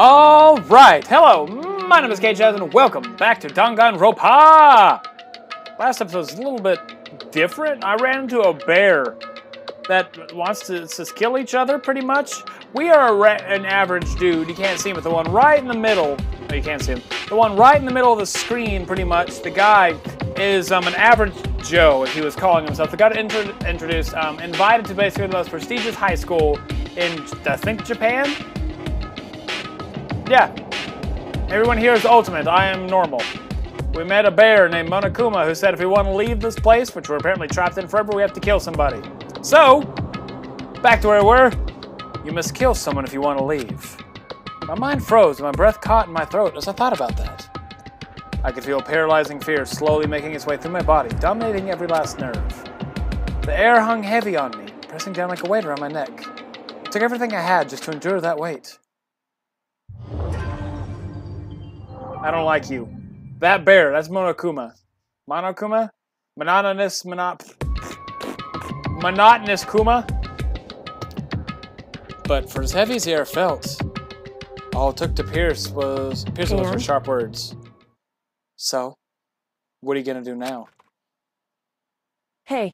All right. Hello, my name is Jazz, and welcome back to Danganronpa. Last episode was a little bit different. I ran into a bear that wants to kill each other, pretty much. We are an average dude. You can't see him, but the one right in the middle. No, you can't see him. The one right in the middle of the screen, pretty much. The guy is um, an average Joe, as he was calling himself. The guy intro- introduced, um, invited to basically the most prestigious high school in, I think, Japan. Yeah. Everyone here is ultimate. I am normal. We met a bear named Monokuma who said if we want to leave this place, which we're apparently trapped in forever, we have to kill somebody. So, back to where we were. You must kill someone if you want to leave. My mind froze my breath caught in my throat as I thought about that. I could feel paralyzing fear slowly making its way through my body, dominating every last nerve. The air hung heavy on me, pressing down like a weight around my neck. It took everything I had just to endure that weight. I don't like you. That bear, that's Monokuma. Monokuma? Monotonous, monot... Monotonous Kuma? But for as heavy as the air felt, all it took to pierce was... Pierce was with sharp words. So, what are you gonna do now? Hey,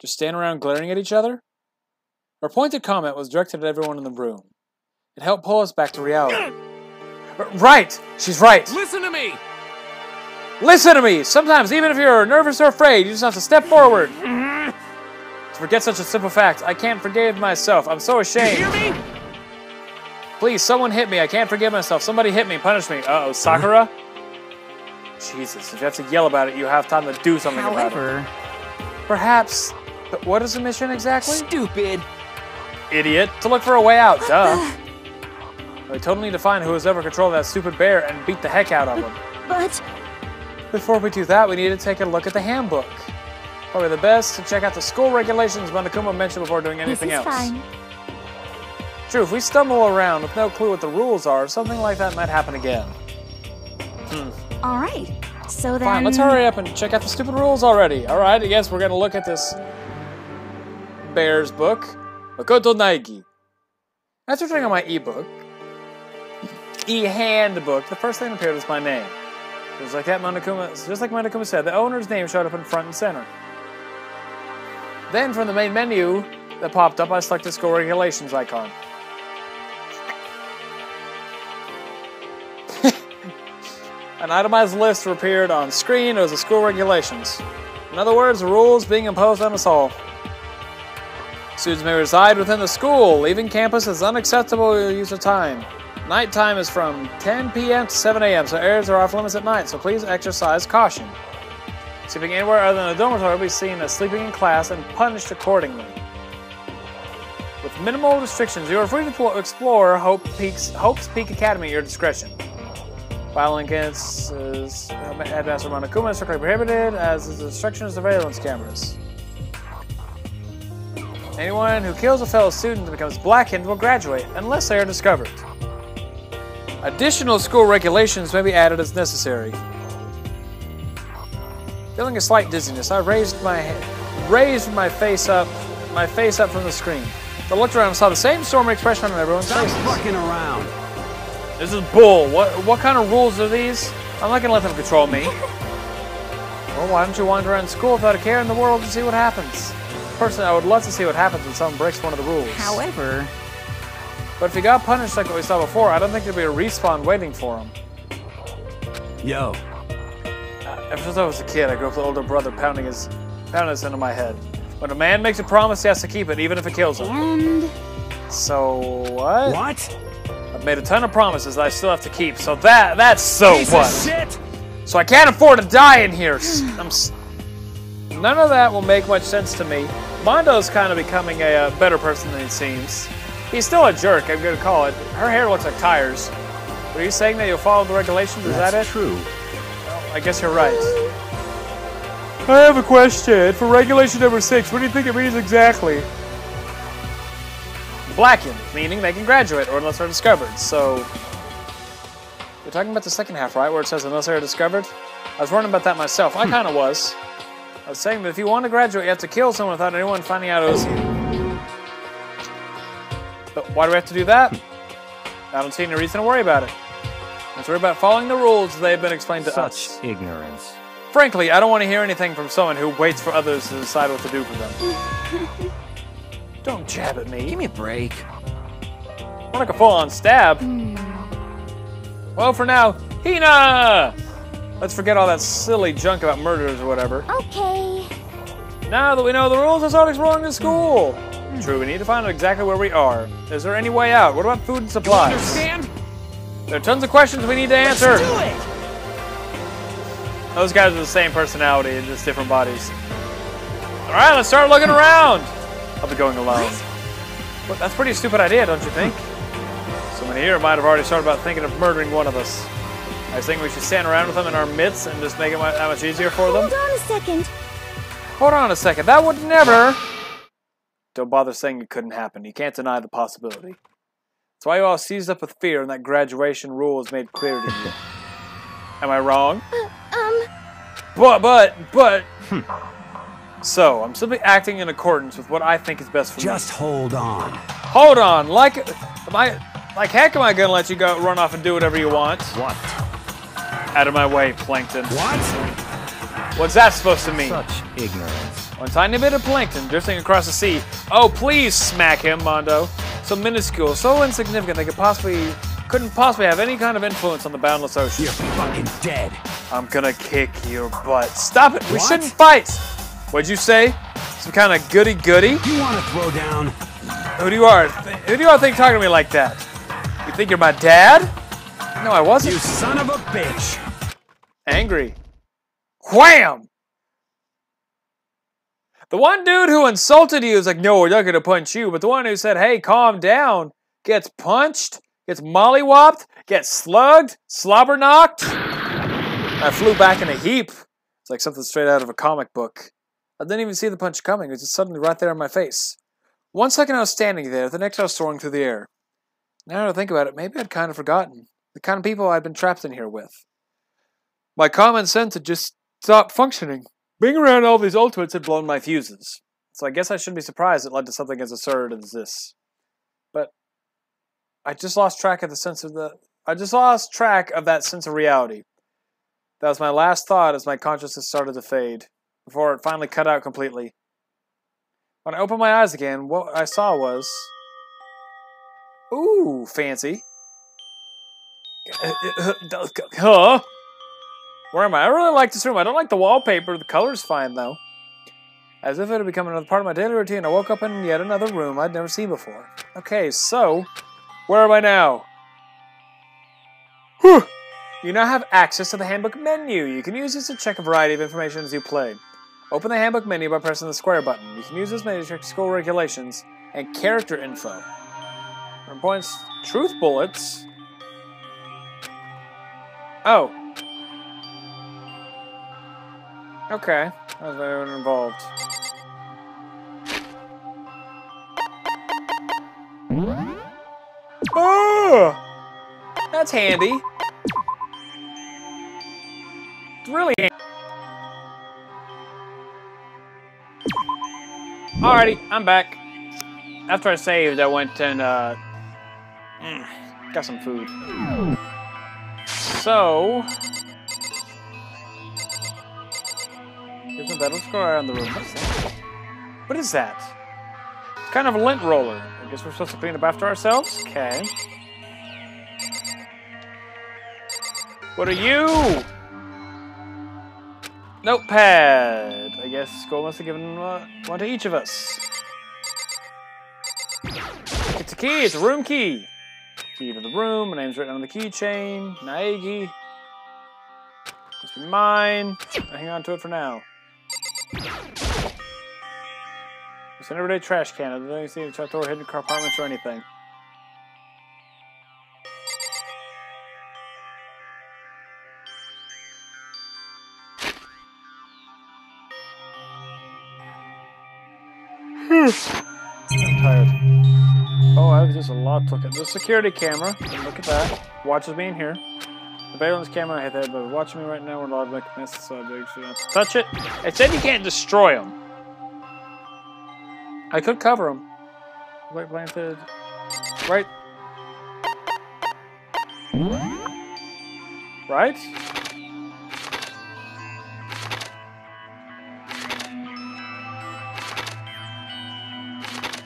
Just stand around glaring at each other? Her pointed comment was directed at everyone in the room. It helped pull us back to reality. Right! She's right! Listen to me! Listen to me! Sometimes, even if you're nervous or afraid, you just have to step forward. to forget such a simple fact, I can't forgive myself. I'm so ashamed. Hear me? Please, someone hit me. I can't forgive myself. Somebody hit me. Punish me. Uh oh, Sakura? Jesus, if you have to yell about it, you have time to do something about it. however, Perhaps. But what is the mission exactly? stupid. Idiot. To look for a way out, duh. We totally need to find who has ever controlled that stupid bear and beat the heck out of him. But Before we do that, we need to take a look at the handbook. Probably the best to check out the school regulations Monokuma mentioned before doing anything this is else. fine. True, if we stumble around with no clue what the rules are, something like that might happen again. Hmm. All right. So then. Fine, let's hurry up and check out the stupid rules already. Alright, I guess we're gonna look at this Bears book, Makoto Naegi. After checking out my ebook, e-handbook, the first thing that appeared was my name. Just like that, Monokuma, just like Monokuma said, the owner's name showed up in front and center. Then from the main menu that popped up, I selected school regulations icon. An itemized list appeared on screen. It was the school regulations. In other words, the rules being imposed on us all. Students may reside within the school. Leaving campus is unacceptable use of time. Nighttime is from 10 p.m. to 7 a.m., so areas are off limits at night, so please exercise caution. Sleeping anywhere other than a dormitory will be seen as sleeping in class and punished accordingly. With minimal restrictions, you are free to explore Hope Peaks, Hope's Peak Academy at your discretion. Violent against is Headmaster Monokuma is strictly prohibited, as is the destruction of surveillance cameras. Anyone who kills a fellow student and becomes blackened will graduate, unless they are discovered. Additional school regulations may be added as necessary. Feeling a slight dizziness, I raised my head, raised my face up, my face up from the screen. I looked around and saw the same stormy expression on everyone's Stop faces. fucking around. This is bull. What what kind of rules are these? I'm not gonna let them control me. well, why don't you wander around school without a care in the world and see what happens? Personally, I would love to see what happens when someone breaks one of the rules. However, But if he got punished like what we saw before, I don't think there'd be a respawn waiting for him. Yo, Ever since I was a kid, I grew up with an older brother pounding his pounding this into my head. When a man makes a promise, he has to keep it, even if it kills him. And So what? what? I've made a ton of promises that I still have to keep. So that that's so Piece what? of shit! So I can't afford to die in here. S- I'm s- None of that will make much sense to me. Mondo's kind of becoming a, uh better person than he seems. He's still a jerk, I'm gonna call it. Her hair looks like tires. Are you saying that you'll follow the regulations? Is that it? true. I guess you're right. I have a question. For regulation number six, what do you think it means exactly? Blackened, meaning they can graduate or unless they're discovered. So, you're talking about the second half, right? Where it says unless they're discovered? I was wondering about that myself. I hmm. kind of was. I was saying that if you want to graduate, you have to kill someone without anyone finding out it was you. But why do we have to do that? I don't see any reason to worry about it. Let's worry about following the rules they've been explained to Such us. Such ignorance. Frankly, I don't want to hear anything from someone who waits for others to decide what to do for them. don't jab at me. Give me a break. More like a full-on stab. Hmm. Well, for now, Hina! Let's forget all that silly junk about murders or whatever. Okay. Now that we know the rules, let's start exploring the school. True, we need to find out exactly where we are. Is there any way out? What about food and supplies? Understand? There are tons of questions we need to answer. Do it! Those guys are the same personality in just different bodies. All right, let's start looking around. I'll be going alone. But that's a pretty stupid idea, don't you think? Someone here might have already started about thinking of murdering one of us. I thinking we should stand around with them in our midst and just make it that much easier for them. Hold on a second. Hold on a second. That would never. Don't bother saying it couldn't happen. You can't deny the possibility. That's why you all seized up with fear and that graduation rule is made clear to you. Am I wrong? Um, But, but, but. So, I'm simply acting in accordance with what I think is best for Just me. hold on. Hold on. Like, am I, like heck am I gonna let you go run off and do whatever you want? What? Out of my way, Plankton. What? What's that supposed to mean? Such ignorance. One tiny bit of plankton drifting across the sea. Oh, please smack him, Mondo. So minuscule, so insignificant they could possibly couldn't possibly have any kind of influence on the boundless ocean. You're fucking dead. I'm gonna kick your butt. Stop it! We shouldn't fight. What'd you say? Some kind of goody goody? You want to throw down? Who do you are? Who do you all think talking to me like that? You think you're my dad? No, I wasn't. You son of a bitch. angry. Wham! The one dude who insulted you is like, no, we're not gonna punch you. But the one who said, hey, calm down, gets punched, gets mollywopped, gets slugged, slobber knocked. I flew back in a heap. It's like something straight out of a comic book. I didn't even see the punch coming. It was just suddenly right there in my face. One second I was standing there, the next I was soaring through the air. Now that I think about it, maybe I'd kind of forgotten the kind of people I'd been trapped in here with. My common sense had just stopped functioning. Being around all these ultimates had blown my fuses. So I guess I shouldn't be surprised it led to something as absurd as this. But I just lost track of the sense of the I just lost track of that sense of reality. That was my last thought as my consciousness started to fade, before it finally cut out completely. When I opened my eyes again, what I saw was Ooh, fancy. Uh, uh, uh, huh? Where am I? I really like this room. I don't like the wallpaper. The color's fine, though. As if it had become another part of my daily routine, I woke up in yet another room I'd never seen before. Okay, so, where am I now? Whew! You now have access to the handbook menu. You can use this to check a variety of information as you play. Open the handbook menu by pressing the square button. You can use this menu to check school regulations and character info. Points, truth bullets. Oh. Okay. I was very involved. Oh! That's handy. It's really handy. Alrighty, I'm back. After I saved, I went and uh, mm, got some food. So, go around the room. What's that? What is that? It's kind of a lint roller. I guess we're supposed to clean up after ourselves? Okay. What are you? Notepad. I guess school must have given uh, one to each of us. It's a key. It's a room key. Key to the room. My name's written on the keychain. Naegi. Must be mine. I hang on to it for now. It's an everyday trash can. I don't see any trapdoor, hidden compartments, or anything. Hmm. I'm tired. Oh, I have just a lot to look at. The security camera. Look at that. Watches me in here. The surveillance camera I hit that, but watching me right now. We're allowed to make a mess, so I should not to touch it. It said you can't destroy them. I could cover them. Right planted. Right. Right?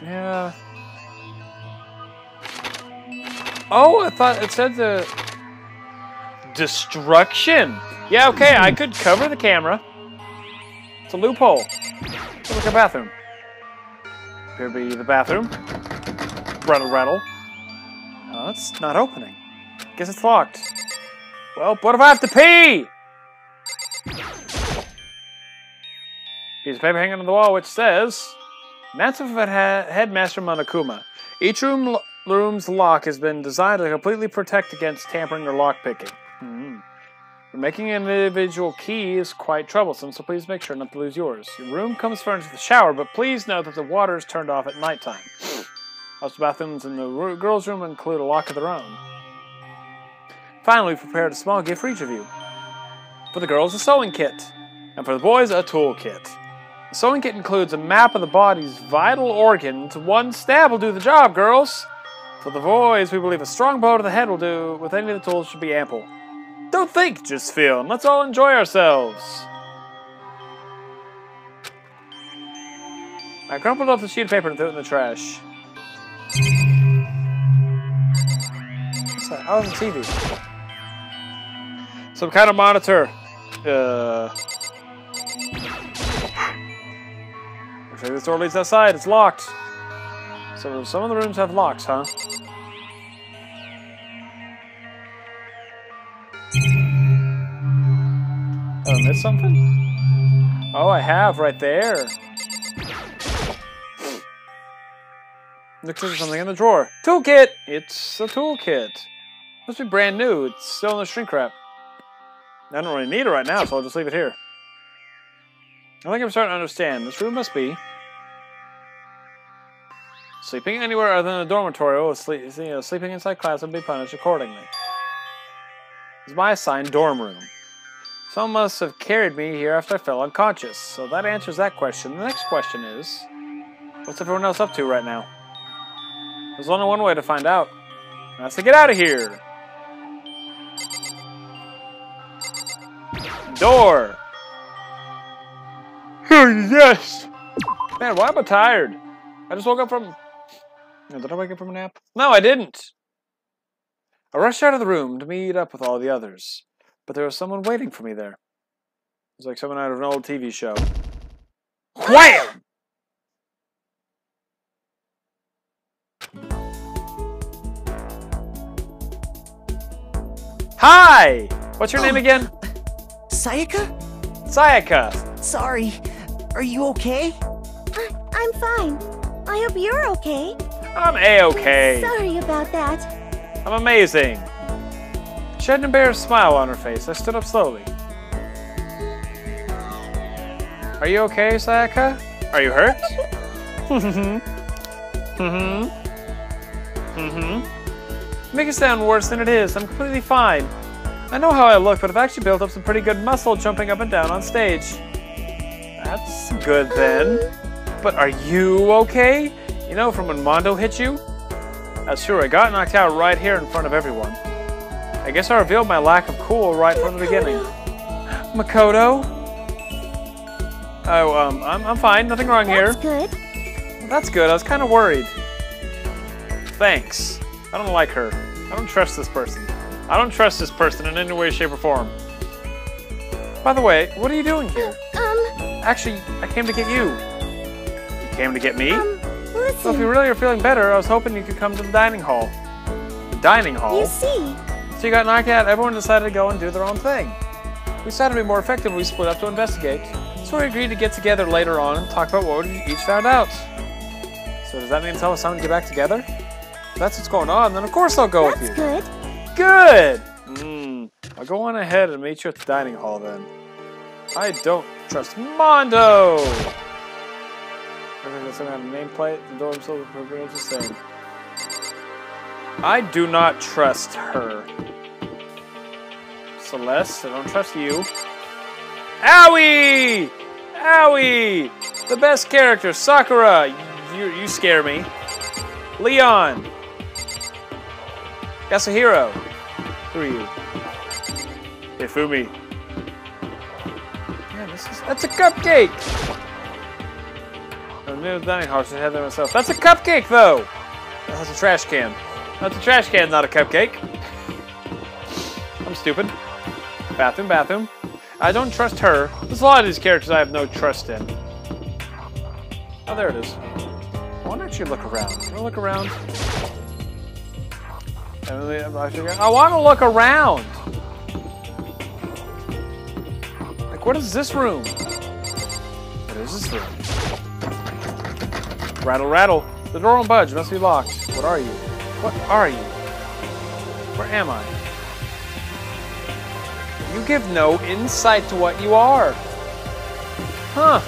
Yeah. Oh, I thought it said the destruction. Yeah, okay, I could cover the camera. It's a loophole. It's like a bathroom. Here be the bathroom. Rattle, rattle. Oh, it's not opening. Guess it's locked. Well, what if I have to pee? Piece of paper hanging on the wall which says, Massive Headmaster Monokuma. Each room room's lock has been designed to completely protect against tampering or lockpicking. Mm. Making an individual key is quite troublesome, so please make sure not to lose yours. Your room comes furnished with a shower, but please note that the water is turned off at nighttime. Most bathrooms in the girls' room include a lock of their own. Finally, we prepared a small gift for each of you. For the girls, a sewing kit, and for the boys, a tool kit. The sewing kit includes a map of the body's vital organs. One stab will do the job, girls. For the boys, we believe a strong blow to the head will do. With any of the tools, should be ample. Don't think, just feel, and let's all enjoy ourselves. I crumpled up the sheet of paper and threw it in the trash. What's that? Oh, it's a TV. Some kind of monitor. Uh. Maybe this door leads outside. It's locked. So some of the rooms have locks, huh? Missed something? Oh, I have right there. Looks like there's something in the drawer. Toolkit! It's a toolkit. Must be brand new. It's still in the shrink wrap. I don't really need it right now, so I'll just leave it here. I think I'm starting to understand. This room must be sleeping anywhere other than a dormitory or sleep, you know, sleeping inside class would be punished accordingly. This is my assigned dorm room. Someone must have carried me here after I fell unconscious. So that answers that question. The next question is, what's everyone else up to right now? There's only one way to find out. That's to get out of here. Door. yes. Man, why am I tired? I just woke up from... Did I wake up from a nap? No, I didn't. I rushed out of the room to meet up with all the others but there was someone waiting for me there. It was like someone out of an old TV show. Wham! Hi! What's your oh, name again? Sayaka? Sayaka. Sorry. Are you okay? Uh, I'm fine. I hope you're okay. I'm a-okay. Sorry about that. I'm amazing. She had an embarrassed smile on her face. I stood up slowly. Are you okay, Sayaka? Are you hurt? mm-hmm. Mm-hmm. Mm-hmm. Make it sound worse than it is. I'm completely fine. I know how I look, but I've actually built up some pretty good muscle jumping up and down on stage. That's good then. But are you okay? You know from when Mondo hit you? That's true, I got knocked out right here in front of everyone. I guess I revealed my lack of cool right from the beginning. Makoto? Oh, um, I'm, I'm fine. Nothing wrong That's here. That's good. That's good. I was kind of worried. Thanks. I don't like her. I don't trust this person. I don't trust this person in any way, shape, or form. By the way, what are you doing here? Um... Actually, I came to get you. You came to get me? Um, listen... So if you really are feeling better, I was hoping you could come to the dining hall. The dining hall? You see, you got knocked out, everyone decided to go and do their own thing. We decided to be more effective we split up to investigate. So we agreed to get together later on and talk about what we each found out. So does that mean tell us time to get back together? If that's what's going on, then of course I'll go that's with you. good. Good! Hmm. I'll go on ahead and meet you at the dining hall then. I don't trust Mondo! I think that's some kind of nameplate. The door himself is the same. I do not trust her. Celeste, I don't trust you. Owie! Owie! The best character, Sakura! You, you scare me. Leon! Yasuhiro. Who are you? Hey, Fumi. Yeah, this is that's a cupcake. I'm new dining. I should have that myself. That's a cupcake, though. That's a trash can. That's a trash can, not a cupcake. I'm stupid. Bathroom, bathroom. I don't trust her. There's a lot of these characters I have no trust in. Oh, there it is. Why don't you look around. Look around? I want to look around. Like, what is this room? What is this room? Rattle, rattle. The door won't budge. Must be locked. What are you? What are you? Where am I? You give no insight to what you are. Huh.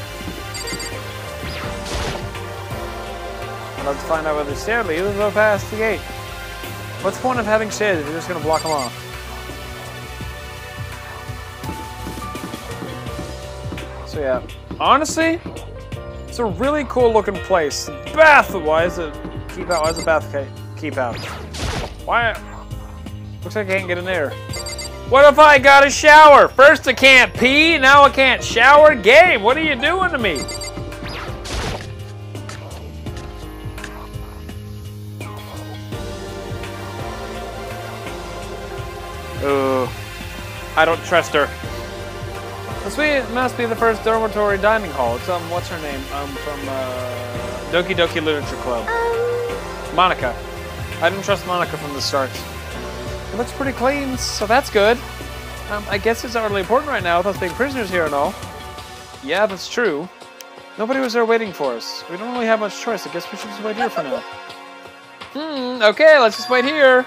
I'd love to find out whether lead or go past the gate. What's the point of having stairs if you're just going to block them off? So yeah, honestly, it's a really cool looking place. Bath, why is it keep out? Why is the bath keep out? Why? Looks like I can't get in there. What if I got a shower? First I can't pee, now I can't shower. Game, what are you doing to me? Ugh. I don't trust her. This way it must be the first dormitory dining hall. It's um, what's her name? Um, from uh, Doki Doki Literature Club. Um, Monika. I didn't trust Monika from the start. It looks pretty clean, so that's good. Um, I guess it's not really important right now with us being prisoners here and all. Yeah, that's true. Nobody was there waiting for us. We don't really have much choice. I guess we should just wait here for now. Hmm, okay, let's just wait here.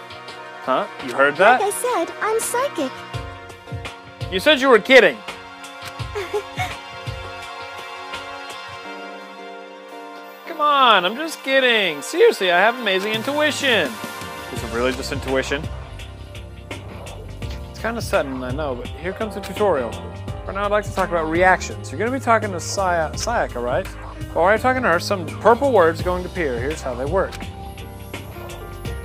Huh? You heard that? like? I said, I'm psychic. You said you were kidding. Come on, I'm just kidding. Seriously, I have amazing intuition. Is it really just intuition? Kind of sudden, I know, but here comes the tutorial. For now, I'd like to talk about reactions. You're going to be talking to Saya- Sayaka, right? While you're talking to her, some purple words going to appear. Here's how they work.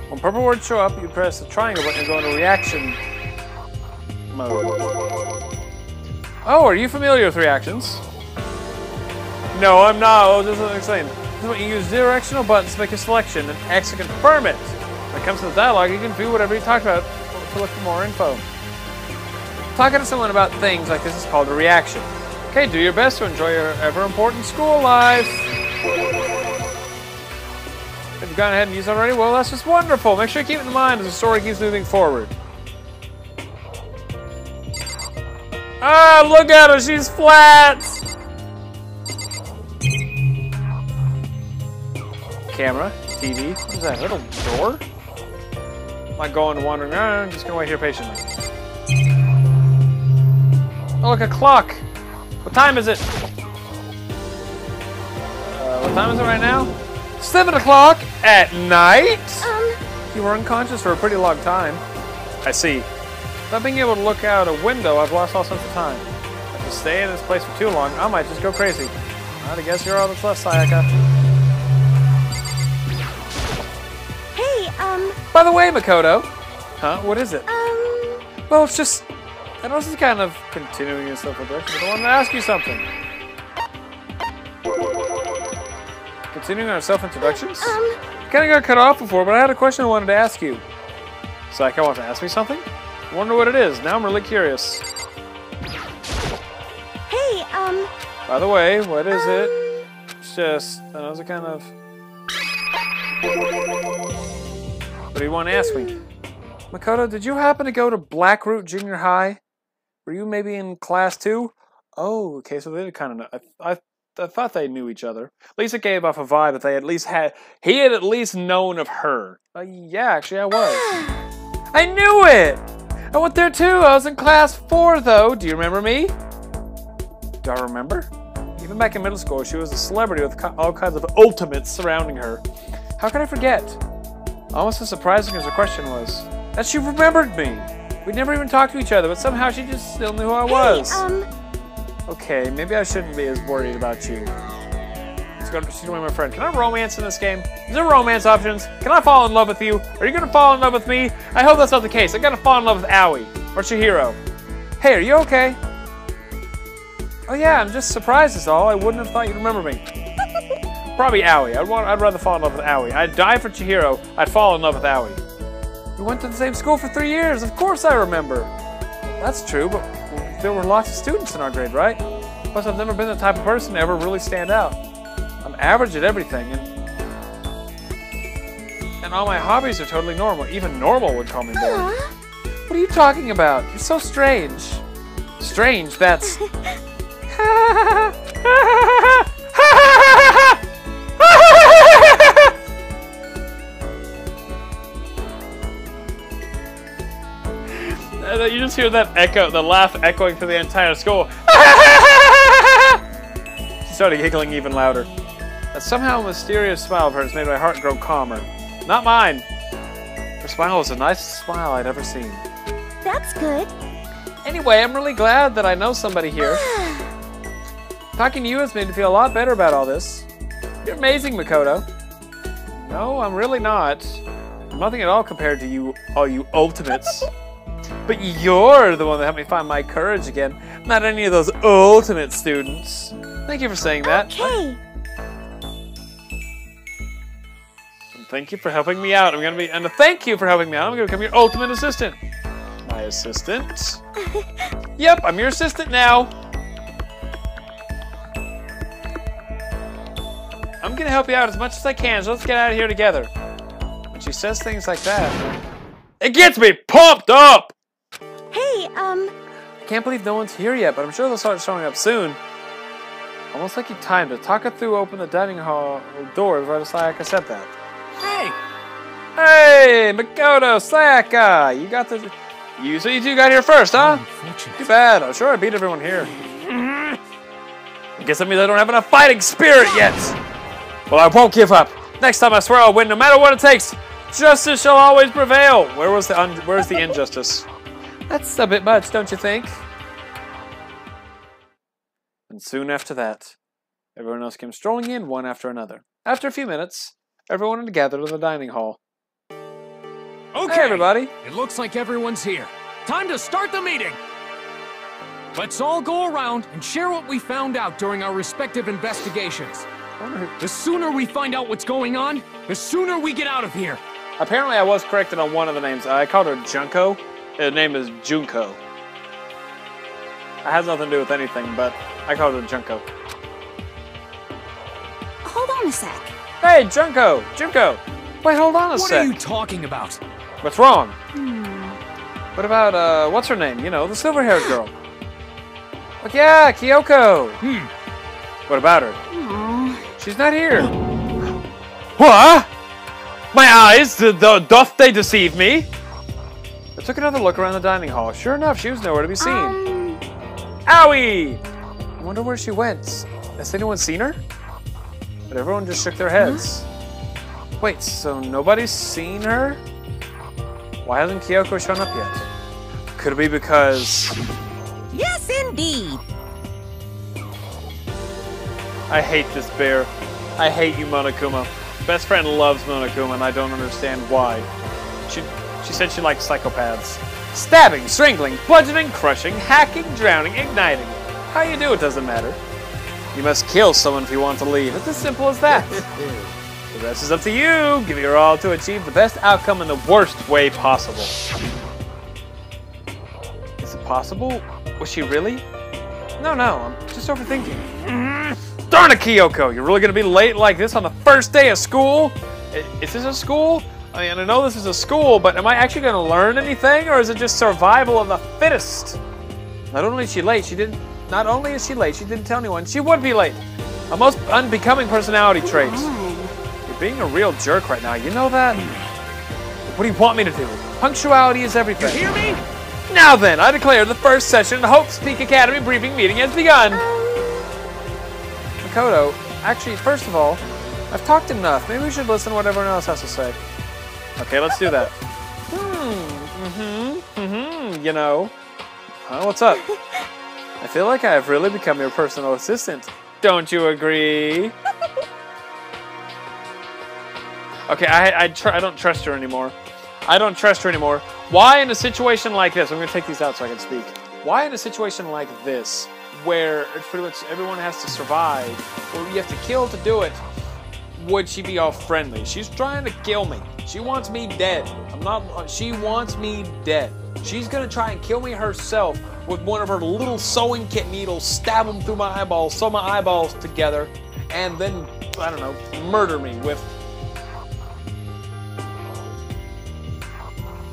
When purple words show up, you press the triangle button and go into reaction mode. Oh, are you familiar with reactions? No, I'm not. Oh, explain. This is when you use directional buttons to make a selection and X to confirm it. When it comes to the dialogue, you can do whatever you talked about to look for more info. Talking to someone about things like this is called a reaction. Okay, do your best to enjoy your ever important school life. Have you've gone ahead and used already? Well, that's just wonderful. Make sure you keep it in mind as the story keeps moving forward. Ah, look at her. She's flat. Camera, TV. What is that? Little door? Am I going wandering around? Just gonna wait here patiently. Oh, look, a clock. What time is it? Uh, what time is it right now? Seven o'clock at night. Um, You were unconscious for a pretty long time. I see. Not being able to look out a window, I've lost all sense of time. If I stay in this place for too long, I might just go crazy. I guess you're all that's left, Sayaka. hey, um, By the way, Makoto. Huh? What is it? um, Well, it's just. I know this is kind of continuing in self-direction, but I wanted to ask you something. Continuing our self-introductions? um, Kind of got cut off before, but I had a question I wanted to ask you. Sayaka wants to ask me something? Wonder what it is. Now I'm really curious. hey, um, By the way, what is it? It's just, I know it's a kind of. What do you want to ask me? Makoto, did you happen to go to Blackroot Junior High? Were you maybe in class two? Oh, okay, so they did kind of know. I, I, I thought they knew each other. At least it gave off a vibe that they at least had. He had at least known of her. Uh, yeah, actually, I was. I knew it! I went there too. I was in class four, though. Do you remember me? Do I remember? Even back in middle school, she was a celebrity with all kinds of ultimates surrounding her. How could I forget? Almost as surprising as her question was, that she remembered me. We'd never even talked to each other, but somehow she just still knew who I was. hey, um, Okay, maybe I shouldn't be as worried about you. She's gonna, she's gonna be my friend. Can I romance in this game? Is there romance options? Can I fall in love with you? Are you gonna fall in love with me? I hope that's not the case. I gotta fall in love with Aoi or Chihiro. Hey, are you okay? Oh yeah, I'm just surprised is all. I wouldn't have thought you'd remember me. Probably Aoi. I'd want. I'd rather fall in love with Aoi. I'd die for Chihiro. I'd fall in love with Aoi. We went to the same school for three years. Of course I remember. That's true, but there were lots of students in our grade, right? Plus, I've never been the type of person to ever really stand out. I'm average at everything, and and all my hobbies are totally normal. Even normal would call me boring. Aw. What are you talking about? You're so strange. Strange? That's. Then you just hear that echo, the laugh echoing through the entire school. she started giggling even louder. That somehow mysterious smile of hers made my heart grow calmer. Not mine. Her smile was the nicest smile I'd ever seen. That's good. Anyway, I'm really glad that I know somebody here. Talking to you has made me feel a lot better about all this. You're amazing, Makoto. No, I'm really not. I'm nothing at all compared to you, all you ultimates. but you're the one that helped me find my courage again, not any of those ultimate students. Thank you for saying that. Okay. And Thank you for helping me out. I'm gonna be, and a thank you for helping me out. I'm gonna become your ultimate assistant. My assistant? yep, I'm your assistant now. I'm gonna help you out as much as I can, so let's get out of here together. When she says things like that, it gets me pumped up! Hey, um, I can't believe no one's here yet, but I'm sure they'll start showing up soon. Almost like you timed it. Takatsu opened the dining hall doors right as Sayaka said that. Hey, Hey, Makoto, Sayaka! You got the. You, so you two got here first, huh? unfortunate. Too bad. I'm sure I beat everyone here. I guess that means I don't have enough fighting spirit yet. Well, I won't give up. Next time I swear I'll win no matter what it takes. Justice shall always prevail. Where was the un- where's the injustice? That's a bit much, don't you think? And soon after that, everyone else came strolling in one after another. After a few minutes, everyone had gathered in the dining hall. Okay, Hey, everybody. It looks like everyone's here. Time to start the meeting. Let's all go around and share what we found out during our respective investigations. I wonder who- The sooner we find out what's going on, the sooner we get out of here. Apparently, I was corrected on one of the names. I called her Junko. Her name is Junko. It has nothing to do with anything, but I called her Junko. hold on a sec. Hey, Junko! Junko! Wait, hold on a What sec. are you talking about? What's wrong? Hmm. What about, uh, what's her name? You know, the silver haired girl. Like, yeah, Kyoko! Hmm. What about her? Aw. She's not here. What? My eyes, th- th- doth they deceive me? I took another look around the dining hall. Sure enough, she was nowhere to be seen. Um, Owie! I wonder where she went. Has anyone seen her? But everyone just shook their heads. Wait, so nobody's seen her? Why hasn't Kyoko shown up yet? Could it be because Yes, indeed. I hate this bear? I hate you, Monokuma. Best friend loves Monokuma, and I don't understand why. She said she likes psychopaths. Stabbing, strangling, bludgeoning, crushing, hacking, drowning, igniting. How you do it doesn't matter. You must kill someone if you want to leave. It's as simple as that. the rest is up to you. Give it your all to achieve the best outcome in the worst way possible. Is it possible? Was she really? No, no, I'm just overthinking. Darn it, Kyoko! You're really gonna be late like this on the first day of school? Is this a school? I mean, I know this is a school, but am I actually gonna learn anything, or is it just survival of the fittest? Not only is she late, she didn't. Not only is she late, she didn't tell anyone she would be late. A most unbecoming personality trait. You're being a real jerk right now. You know that? What do you want me to do? Punctuality is everything. Hear me? Now then, I declare the first session of the Hope's Peak Academy briefing meeting has begun. Makoto, actually, first of all, I've talked enough. Maybe we should listen to what everyone else has to say. Okay, let's do that. Hmm, mm-hmm, mm-hmm, you know. Huh, what's up? I feel like I have really become your personal assistant. Don't you agree? Okay, I I, tr- I don't trust her anymore. I don't trust her anymore. Why in a situation like this? I'm gonna take these out so I can speak. Why in a situation like this, where it's pretty much everyone has to survive, or you have to kill to do it, would she be all friendly? She's trying to kill me. She wants me dead. I'm not. Uh, she wants me dead. She's gonna try and kill me herself with one of her little sewing kit needles, stab them through my eyeballs, sew my eyeballs together, and then I don't know, murder me with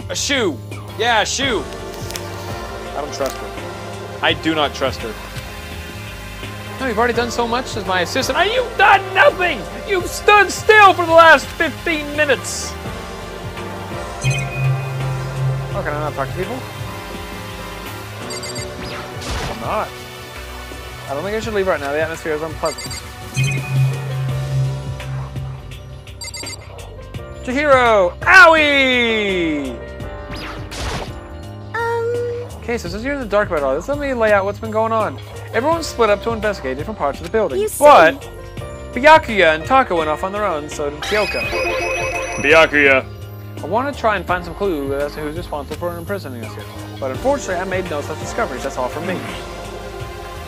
a shoe. Yeah, a shoe. I don't trust her. I do not trust her. No, you've already done so much as my assistant. Ah, You've done nothing! You've stood still for the last 15 minutes! Oh, can I not talk to people? I'm not. I don't think I should leave right now. The atmosphere is unpleasant. Chihiro! Owie! Um, Okay, so since you're in the dark about all this, let me lay out what's been going on. Everyone's split up to investigate different parts of the building. You see- but Byakuya and Taka went off on their own, so did Kyoko. Byakuya. I want to try and find some clue as to who's responsible for imprisoning us here. But unfortunately, I made no such discoveries. That's all from me.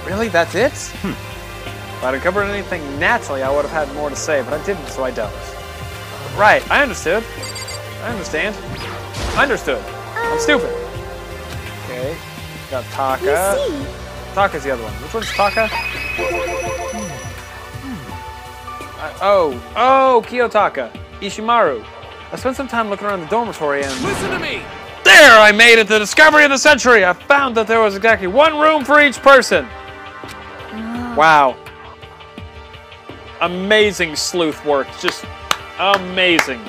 Really? That's it? Hmm. If I'd uncovered anything naturally, I would have had more to say, but I didn't, so I don't. Right, I understood. I understand. I understood. I'm oh. stupid. Okay. Got you Taka. See, Taka's the other one. Which one's Taka? Uh, oh, oh, Kiyotaka. Ishimaru. I spent some time looking around the dormitory and Listen to me! there I made it, the discovery of the century. I found that there was exactly one room for each person. Wow. Amazing sleuth work. Just amazing.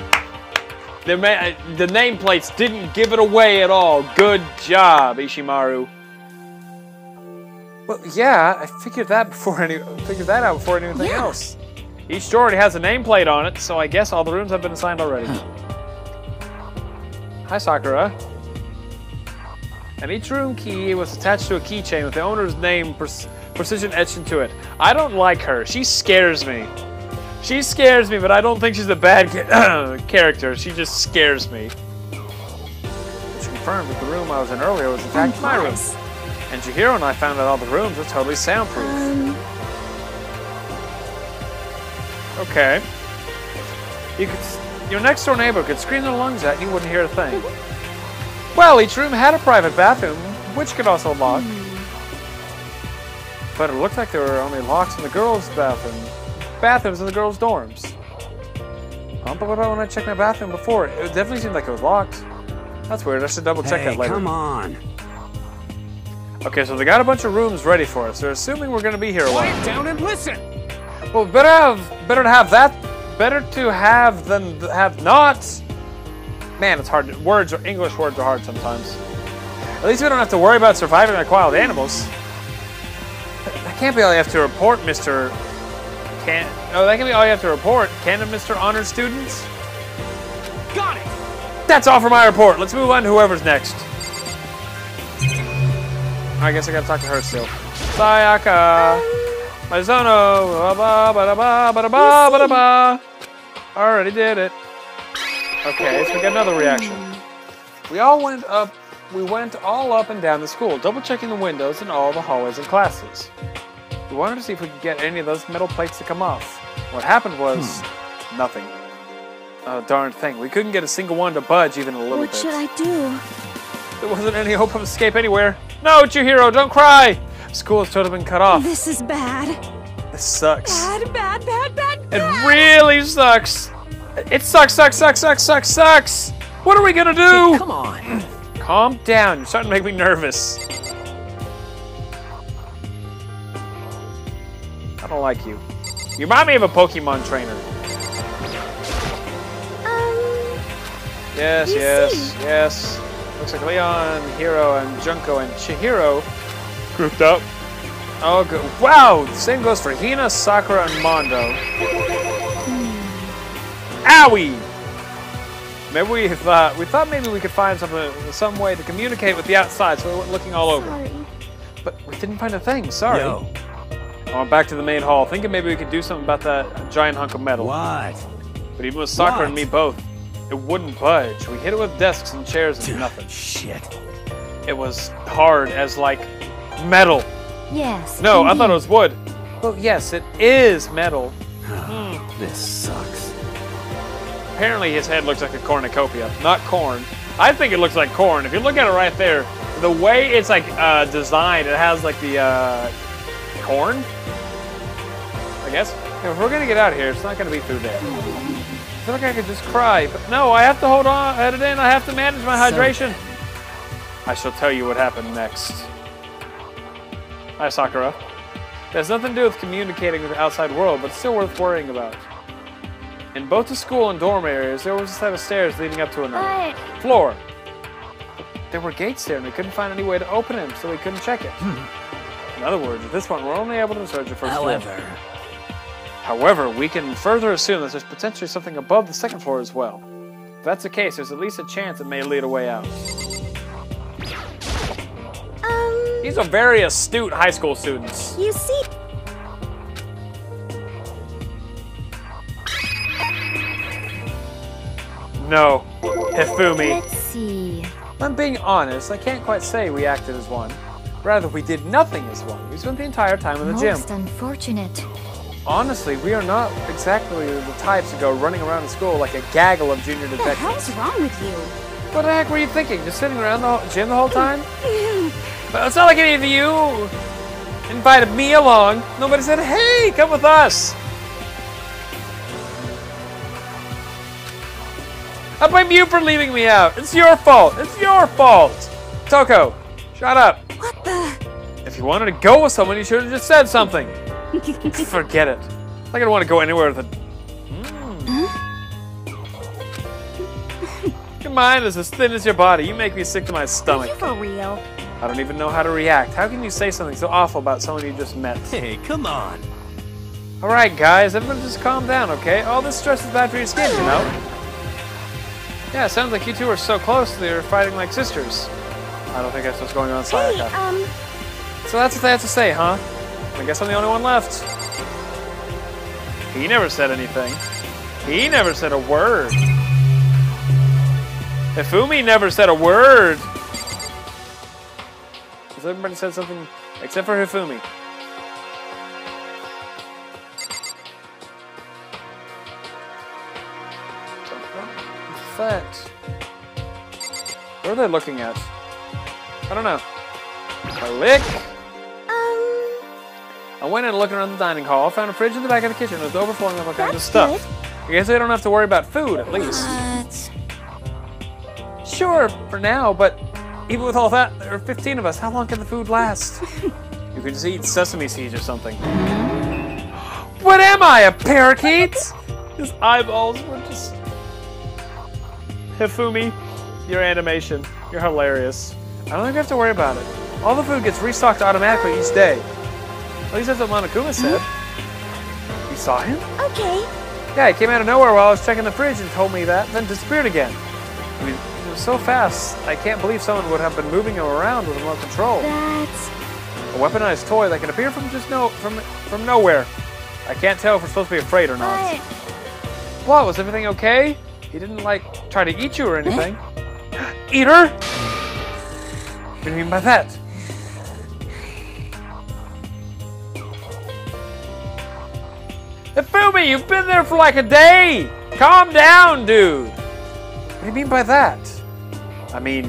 The, ma- uh, the nameplates didn't give it away at all. Good job, Ishimaru. Well, yeah, I figured that before any figured that out before anything Yeah. else. Each door already has a nameplate on it, so I guess all the rooms have been assigned already. Hi, Sakura. And each room key was attached to a keychain with the owner's name pre- precision etched into it. I don't like her. She scares me. She scares me, but I don't think she's a bad ca- character. She just scares me. It's confirmed that the room I was in earlier was in fact my room. And Chihiro and I found out all the rooms are totally soundproof. um, Okay. You could, your next door neighbor could scream their lungs out and you wouldn't hear a thing. Well, each room had a private bathroom, which could also lock. But it looked like there were only locks in the girls' bathroom, bathrooms in the girls' dorms. But what about when I checked my bathroom before? It definitely seemed like it was locked. That's weird. I should double check Hey, that later. come on. Okay, so they got a bunch of rooms ready for us. They're assuming we're gonna be here a while. Quiet down and listen! Well, better have better to have that. Better to have than have not. Man, it's hard. Words or English words are hard sometimes. At least we don't have to worry about surviving like wild animals. That can't be all you have to report, Mister. Can no, that can be all you have to report, can Mister Honored Students? Got it! That's all for my report. Let's move on to whoever's next. I guess I gotta talk to her still. Sayaka. Maizono. Ba ba ba da ba ba da ba ba da ba. Already did it. Okay, so we got another reaction. We all went up. We went all up and down the school, double checking the windows in all the hallways and classes. We wanted to see if we could get any of those metal plates to come off. What happened was hmm. nothing. Oh, darn thing. We couldn't get a single one to budge even a little what bit. What should I do? There wasn't any hope of escape anywhere. No, Chihiro, don't cry! School has totally been cut off. This is bad. This sucks. Bad, bad, bad, bad, It really sucks. It sucks, sucks, sucks, sucks, sucks, sucks. What are we gonna do? Come on. Calm down. You're starting to make me nervous. I don't like you. You remind me of a Pokemon trainer. Um, Yes, yes, see. yes. Looks like Leon, Hiro, and Junko and Chihiro grouped up. Oh, good. Wow! Same goes for Hina, Sakura, and Mondo. Hmm. Owie! Maybe we thought we thought maybe we could find something, some way to communicate with the outside, so we weren't looking all over. sorry. But we didn't find a thing. Sorry. Yo, Oh, back to the main hall, thinking maybe we could do something about that giant hunk of metal. what? But even with Sakura and me both, it wouldn't budge. We hit it with desks and chairs and nothing. Shit. It was hard as like metal. Yes. No, I thought it was wood. Well, yes, it is metal. This sucks. Apparently, his head looks like a cornucopia, not corn. I think it looks like corn. If you look at it right there, the way it's like uh, designed, it has like the uh, corn. I guess. If we're gonna get out of here, it's not gonna be through there. I feel like I could just cry, but no, I have to hold on, head it in. I have to manage my hydration. I shall tell you what happened next. Hi, Sakura. It has nothing to do with communicating with the outside world, but still worth worrying about. In both the school and dorm areas, there was a set of stairs leading up to another But floor. There were gates there, and we couldn't find any way to open them, so we couldn't check it. Hmm. In other words, at this point, we're only able to search the first floor. However, we can further assume that there's potentially something above the second floor as well. If that's the case, there's at least a chance it may lead a way out. um, These are very astute high school students. you see, No, Hifumi. let's see. I'm being honest, I can't quite say we acted as one. Rather, we did nothing as one. We spent the entire time in the gym. Most unfortunate. Honestly, we are not exactly the types to go running around the school like a gaggle of junior detectives. What the hell's wrong with you? What the heck were you thinking? Just sitting around the gym the whole time? But it's not like any of you invited me along. Nobody said, hey, come with us. I blame you for leaving me out. It's your fault. It's your fault. Toko, shut up. What the? If you wanted to go with someone, you should have just said something. Forget it. I don't want to go anywhere with it. Your mind is as thin as your body. You make me sick to my Are stomach. you for real? I don't even know how to react. How can you say something so awful about someone you just met? hey, come on. All right, guys, everyone just calm down, okay? All this stress is bad for your skin, you know? Yeah, it sounds like you two are so close that you're fighting like sisters. I don't think that's what's going on, Hey, Sayaka. um, So that's what they have to say, huh? I guess I'm the only one left. He never said anything. He never said a word. Hifumi never said a word. Has everybody said something except for Hifumi? What's? What are they looking at? I don't know. Click. I went in looking around the dining hall, found a fridge in the back of the kitchen. that was overflowing with all kinds of That's stuff. I guess I don't have to worry about food, at least. but Sure, for now, but even with all that, there are 15 of us. How long can the food last? you could just eat sesame seeds or something. What am I, a parakeet? His eyeballs were just. Hifumi, your animation. You're hilarious. I don't think I have to worry about it. All the food gets restocked automatically each day. At least that's what Monokuma said. Mm-hmm. You saw him? okay. Yeah, he came out of nowhere while I was checking the fridge and told me that, then disappeared again. I mean, it was so fast, I can't believe someone would have been moving him around with remote control. That's A weaponized toy that can appear from just no from from nowhere. I can't tell if we're supposed to be afraid or not. What, was everything okay? He didn't like try to eat you or anything. Eater? What do you mean by that? Hifumi, you've been there for like a day! Calm down, dude! What do you mean by that? I mean,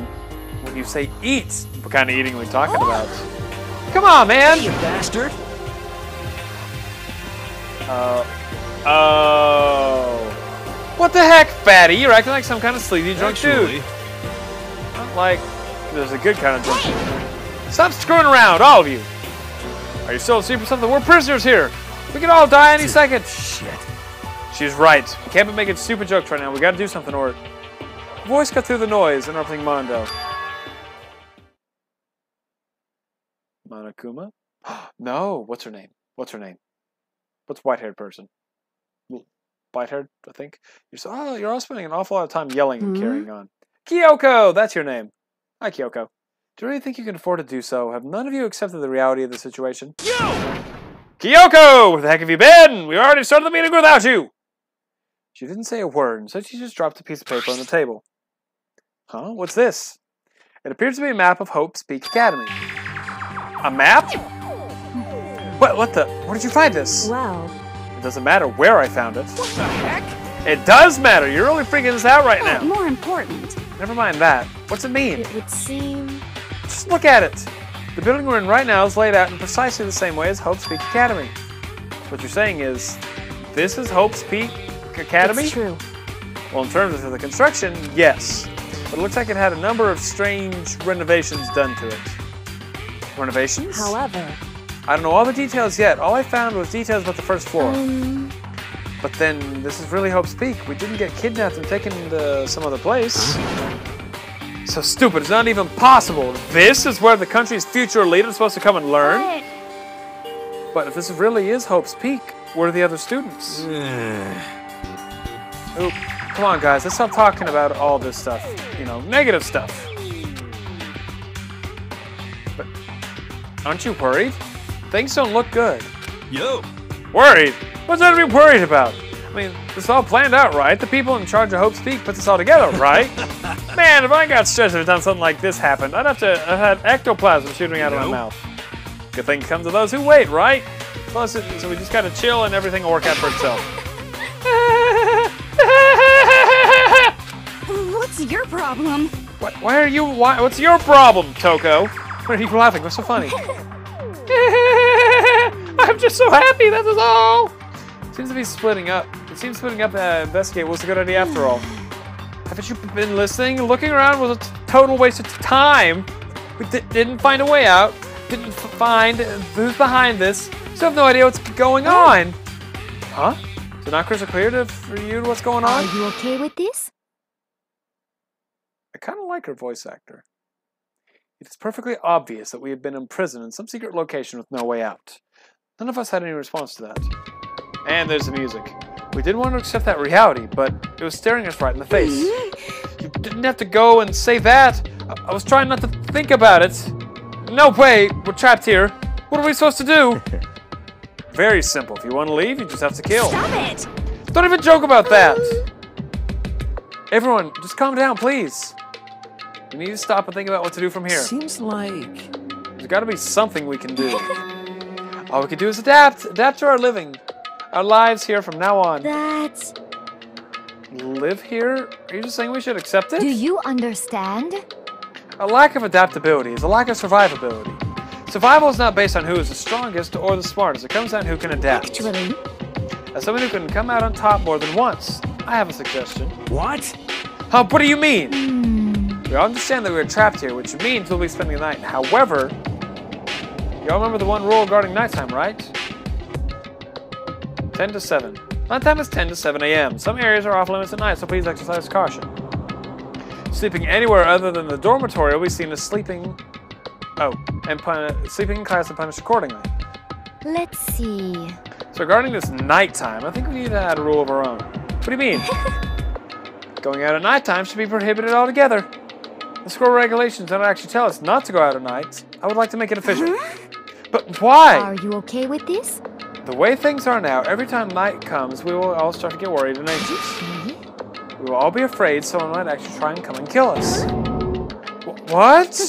when you say eat, what kind of eating are we talking about? Come on, man! You bastard. Uh, oh. What the heck, fatty? You're acting like some kind of sleazy drunk Actually, dude. Not like there's a good kind of drunk dude. Stop screwing around, all of you. Are you still asleep or something? We're prisoners here. We could all die any second. shit. She's right. We can't be making stupid jokes right now. We gotta do something or voice cut through the noise interrupting Mondo. Monokuma? no, what's her name? What's her name? What's white haired person? White haired, I think. You're so, oh, you're all spending an awful lot of time yelling and Hmm? carrying on. Kyoko, that's your name. Hi, Kyoko. Do you really think you can afford to do so? Have none of you accepted the reality of the situation? You! Kyoko, where the heck have you been? We already started the meeting without you. She didn't say a word, instead she just dropped a piece of paper on the table. Huh? What's this? It appears to be a map of Hope's Peak Academy. A map? What, what the? Where did you find this? Well, It doesn't matter where I found it. What the heck? It does matter. You're really freaking this out right but now. more important, Never mind that. What's it mean? it would seem. Just look at it. The building we're in right now is laid out in precisely the same way as Hope's Peak Academy. What you're saying is, this is Hope's Peak Academy? It's true. Well, in terms of the construction, yes. But it looks like it had a number of strange renovations done to it. Renovations? However, I don't know all the details yet. All I found was details about the first floor. um, But then, this is really Hope's Peak. We didn't get kidnapped and taken to some other place. So stupid, it's not even possible. This is where the country's future leader is supposed to come and learn? but But if this really is Hope's Peak, where are the other students? Oop, come on, guys, let's stop talking about all this stuff. You know, negative stuff. But aren't you worried? Things don't look good. Yo, Worried? What's that to be worried about? I mean, this is all planned out, right? The people in charge of Hope's Peak put this all together, right? Man, if I got stressed if done something like this happened, I'd have to have had ectoplasm shooting out of my Nope. mouth. Good thing comes to those who wait, right? Plus, it, so we just gotta chill and everything will work out for itself. what's your problem? What, why are you? Why, what's your problem, Toko? What are you laughing? What's so funny? I'm just so happy. That is all. Seems to be splitting up. It seems splitting up to investigate was a good idea after all. Haven't you been listening? Looking around was a total waste of time. We di- didn't find a way out. Didn't find who's behind this. So I have no idea what's going oh. on. Huh? So not crystal clear to, for you what's going on? Are you okay with this? I kind of like her voice actor. It is perfectly obvious that we have been imprisoned in some secret location with no way out. None of us had any response to that. And there's the music. We didn't want to accept that reality, but it was staring us right in the face. You didn't have to go and say that. I, I was trying not to think about it. No way, we're trapped here. What are we supposed to do? Very simple. If you want to leave, you just have to kill. Stop it! Don't even joke about that. Everyone, just calm down, please. We need to stop and think about what to do from here. seems like There's got to be something we can do. All we can do is adapt. Adapt to our living. Our lives here from now on. That's. Live here? Are you just saying we should accept it? Do you understand? A lack of adaptability is a lack of survivability. Survival is not based on who is the strongest or the smartest. It comes down to who can adapt. Actually, As someone who can come out on top more than once, I have a suggestion. what? Huh, what do you mean? Hmm. We all understand that we are trapped here, which means we'll be spending the night. However, you all remember the one rule regarding nighttime, right? 10 to 7. Nighttime is 10 to 7 a.m. Some areas are off limits at night, so please exercise caution. Sleeping anywhere other than the dormitory will be seen as sleeping. Oh, and pun- sleeping in class and punished accordingly. let's see. So regarding this nighttime, I think we need to add a rule of our own. What do you mean? Going out at nighttime should be prohibited altogether. The school regulations don't actually tell us not to go out at night. I would like to make it official. But why? Are you okay with this? The way things are now, every time night comes, we will all start to get worried and anxious. We will all be afraid someone might actually try and come and kill us. Wh- What?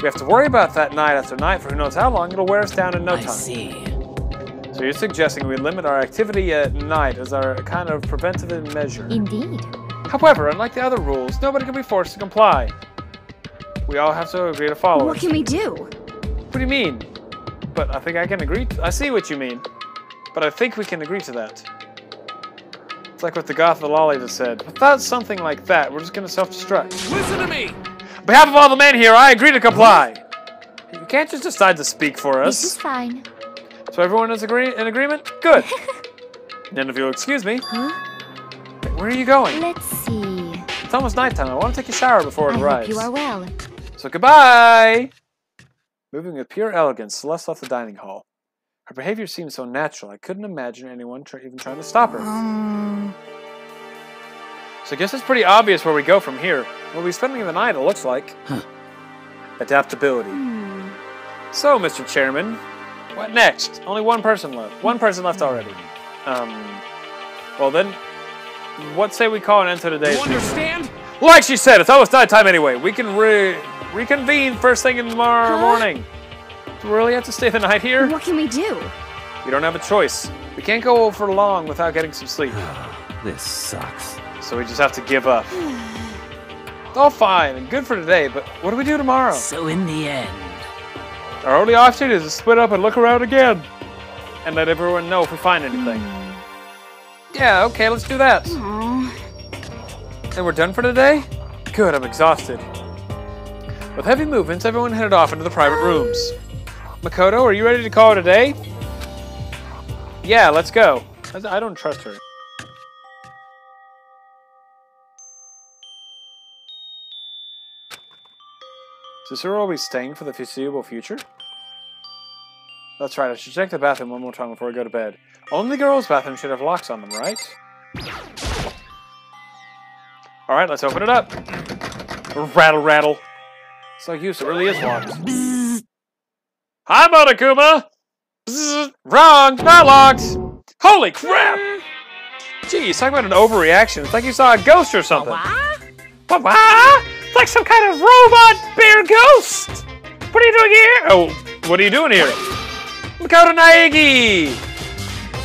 We have to worry about that night after night for who knows how long. It'll wear us down in no I time. see. So you're suggesting we limit our activity at night as our kind of preventative measure. Indeed. However, unlike the other rules, nobody can be forced to comply. We all have to agree to follow What it. can we do? What do you mean? But I think I can agree. To, I see what you mean. But I think we can agree to that. It's like what the Goth of Lolly just said. Without something like that, we're just gonna self-destruct. Listen to me! On behalf of all the men here, I agree to comply. You can't just decide to speak for us. This is us. fine. So everyone is agree- in agreement? Good. then if you'll excuse me, Huh? where are you going? Let's see. It's almost nighttime. I want to take a shower before it I arrives. hope you are well. So goodbye. Moving with pure elegance, Celeste left the dining hall. Her behavior seemed so natural, I couldn't imagine anyone tr- even trying to stop her. Um, So I guess it's pretty obvious where we go from here. We'll be spending the night, it looks like. Adaptability. hmm. So, Mr. Chairman, what next? Only one person left. One person left already. Um, well then, what say we call an end to today's You understand? Like she said, it's almost night time anyway. We can re- reconvene first thing in tomorrow Huh? morning. Do we really have to stay the night here? What can we do? We don't have a choice. We can't go for long without getting some sleep. This sucks. So we just have to give up. It's all fine and good for today, but what do we do tomorrow? So in the end, Our only option is to split up and look around again. And let everyone know if we find anything. Hmm. Yeah, okay, let's do that. Aw. And we're done for today? Good, I'm exhausted. With heavy movements, everyone headed off into the private rooms. Makoto, are you ready to call it a day? Yeah, let's go. I don't trust her. Cicero will be staying for the foreseeable future? That's right, I should check the bathroom one more time before I go to bed. Only girls' bathroom should have locks on them, right? Alright, let's open it up. Rattle, rattle. So used, it really is locked. Hi, Monokuma! Bzzz. Wrong, not locked! Holy crap! Geez, talk about an overreaction. It's like you saw a ghost or something. What? What? what? It's like some kind of robot bear ghost! What are you doing here? Oh, what are you doing here? Makoto Naegi!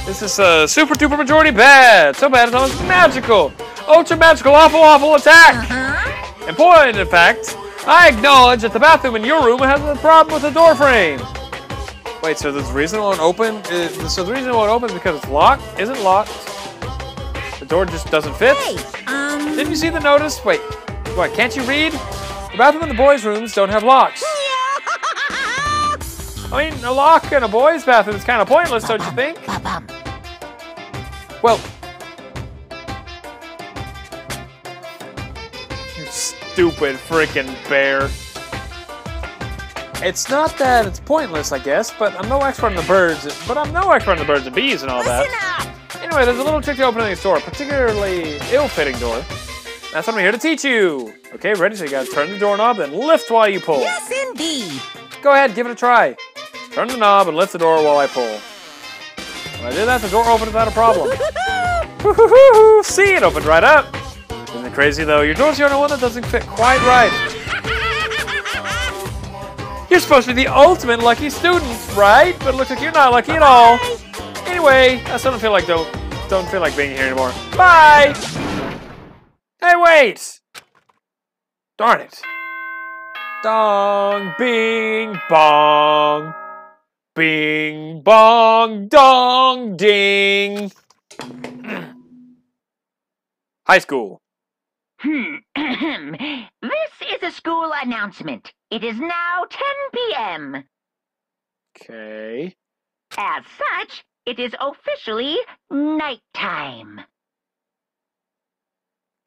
This is a super duper majority bad. So bad it's almost magical. Ultra magical, awful, awful attack! Uh Huh? In point of fact, I acknowledge that the bathroom in your room has a problem with the door frame. Wait, so the reason it won't open is so the reason it won't open is because it's locked? Isn't locked? The door just doesn't fit? Hey, um. Didn't you see the notice? Wait, what, can't you read? The bathroom and the boys' rooms don't have locks. I mean, a lock in a boys' bathroom is kind of pointless, don't you think? Well, stupid freaking bear. It's not that it's pointless, I guess, but I'm no expert on the birds. But I'm no expert on the birds and bees and all Listen that. up. Anyway, there's a little trick to opening this door, particularly ill-fitting door. That's what I'm here to teach you. Okay, ready? So you gotta turn the doorknob and lift while you pull. Yes, indeed. Go ahead, give it a try. Turn the knob and lift the door while I pull. When I did that, the door opened without a problem. See, it opened right up. Crazy though? Your door's the only one that doesn't fit quite right. You're supposed to be the ultimate lucky student, right? But it looks like you're not lucky at all. Anyway, I still don't feel like don't don't feel like being here anymore. Bye. Hey, wait! Darn it! Dong, bing, bong, bing, bong, dong, ding. High school. Hmm. this is a school announcement. It is now 10 p.m. Okay. As such, it is officially nighttime.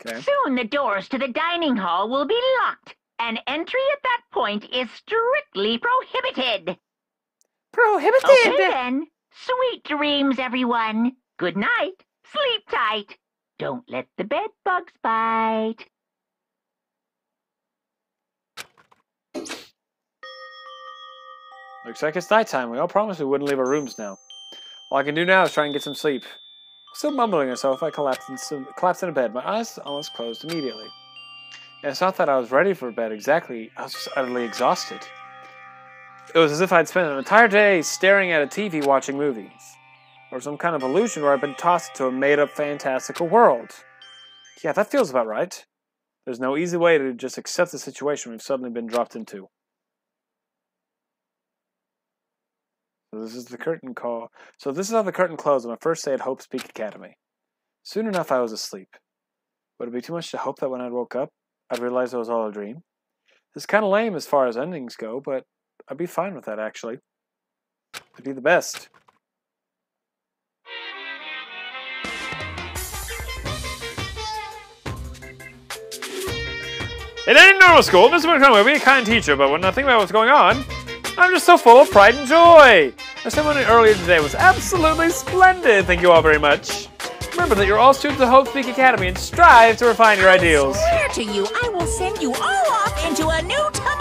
Okay. Soon the doors to the dining hall will be locked, and entry at that point is strictly prohibited. Prohibited. Okay then. Sweet dreams, everyone. Good night. Sleep tight. Don't let the bed bugs bite. Looks like it's nighttime. We all promised we wouldn't leave our rooms now. All I can do now is try and get some sleep. Still mumbling myself, I collapsed in, some, collapsed in a bed. My eyes almost closed immediately. And it's not that I was ready for bed exactly. I was just utterly exhausted. It was as if I'd spent an entire day staring at a TV watching movies. Or some kind of illusion where I've been tossed into a made-up fantastical world. Yeah, that feels about right. There's no easy way to just accept the situation we've suddenly been dropped into. So this is the curtain call. So this is how the curtain closed on my first day at Hope's Peak Academy. Soon enough, I was asleep. Would it be too much to hope that when I woke up, I'd realize it was all a dream? It's kind of lame as far as endings go, but I'd be fine with that actually. It'd be the best. In any normal school, Mr. McCrum would be a kind teacher, but when I think about what's going on, I'm just so full of pride and joy. The ceremony earlier today was absolutely splendid. Thank you all very much. Remember that you're all students of Hope's Peak Academy and strive to refine your ideals. Swear to you, I will send you all off into a new tomorrow.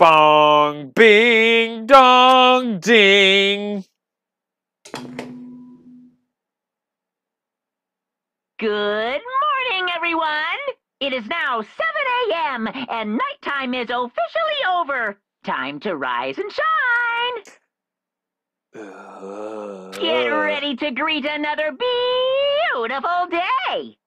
Bong. Bing dong ding. Good morning, everyone. It is now 7 a.m. and nighttime is officially over. Time to rise and shine. Get ready to greet another beautiful day.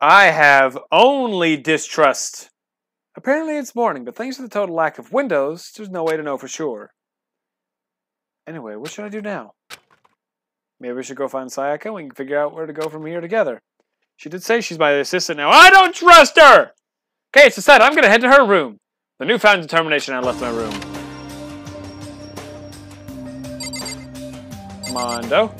I have only distrust. Apparently it's morning, but thanks to the total lack of windows, there's no way to know for sure. Anyway, what should I do now? Maybe we should go find Sayaka and we can figure out where to go from here together. She did say she's my assistant now. I don't trust her! Okay, it's decided. I'm gonna head to her room. The newfound determination I left my room. Mondo.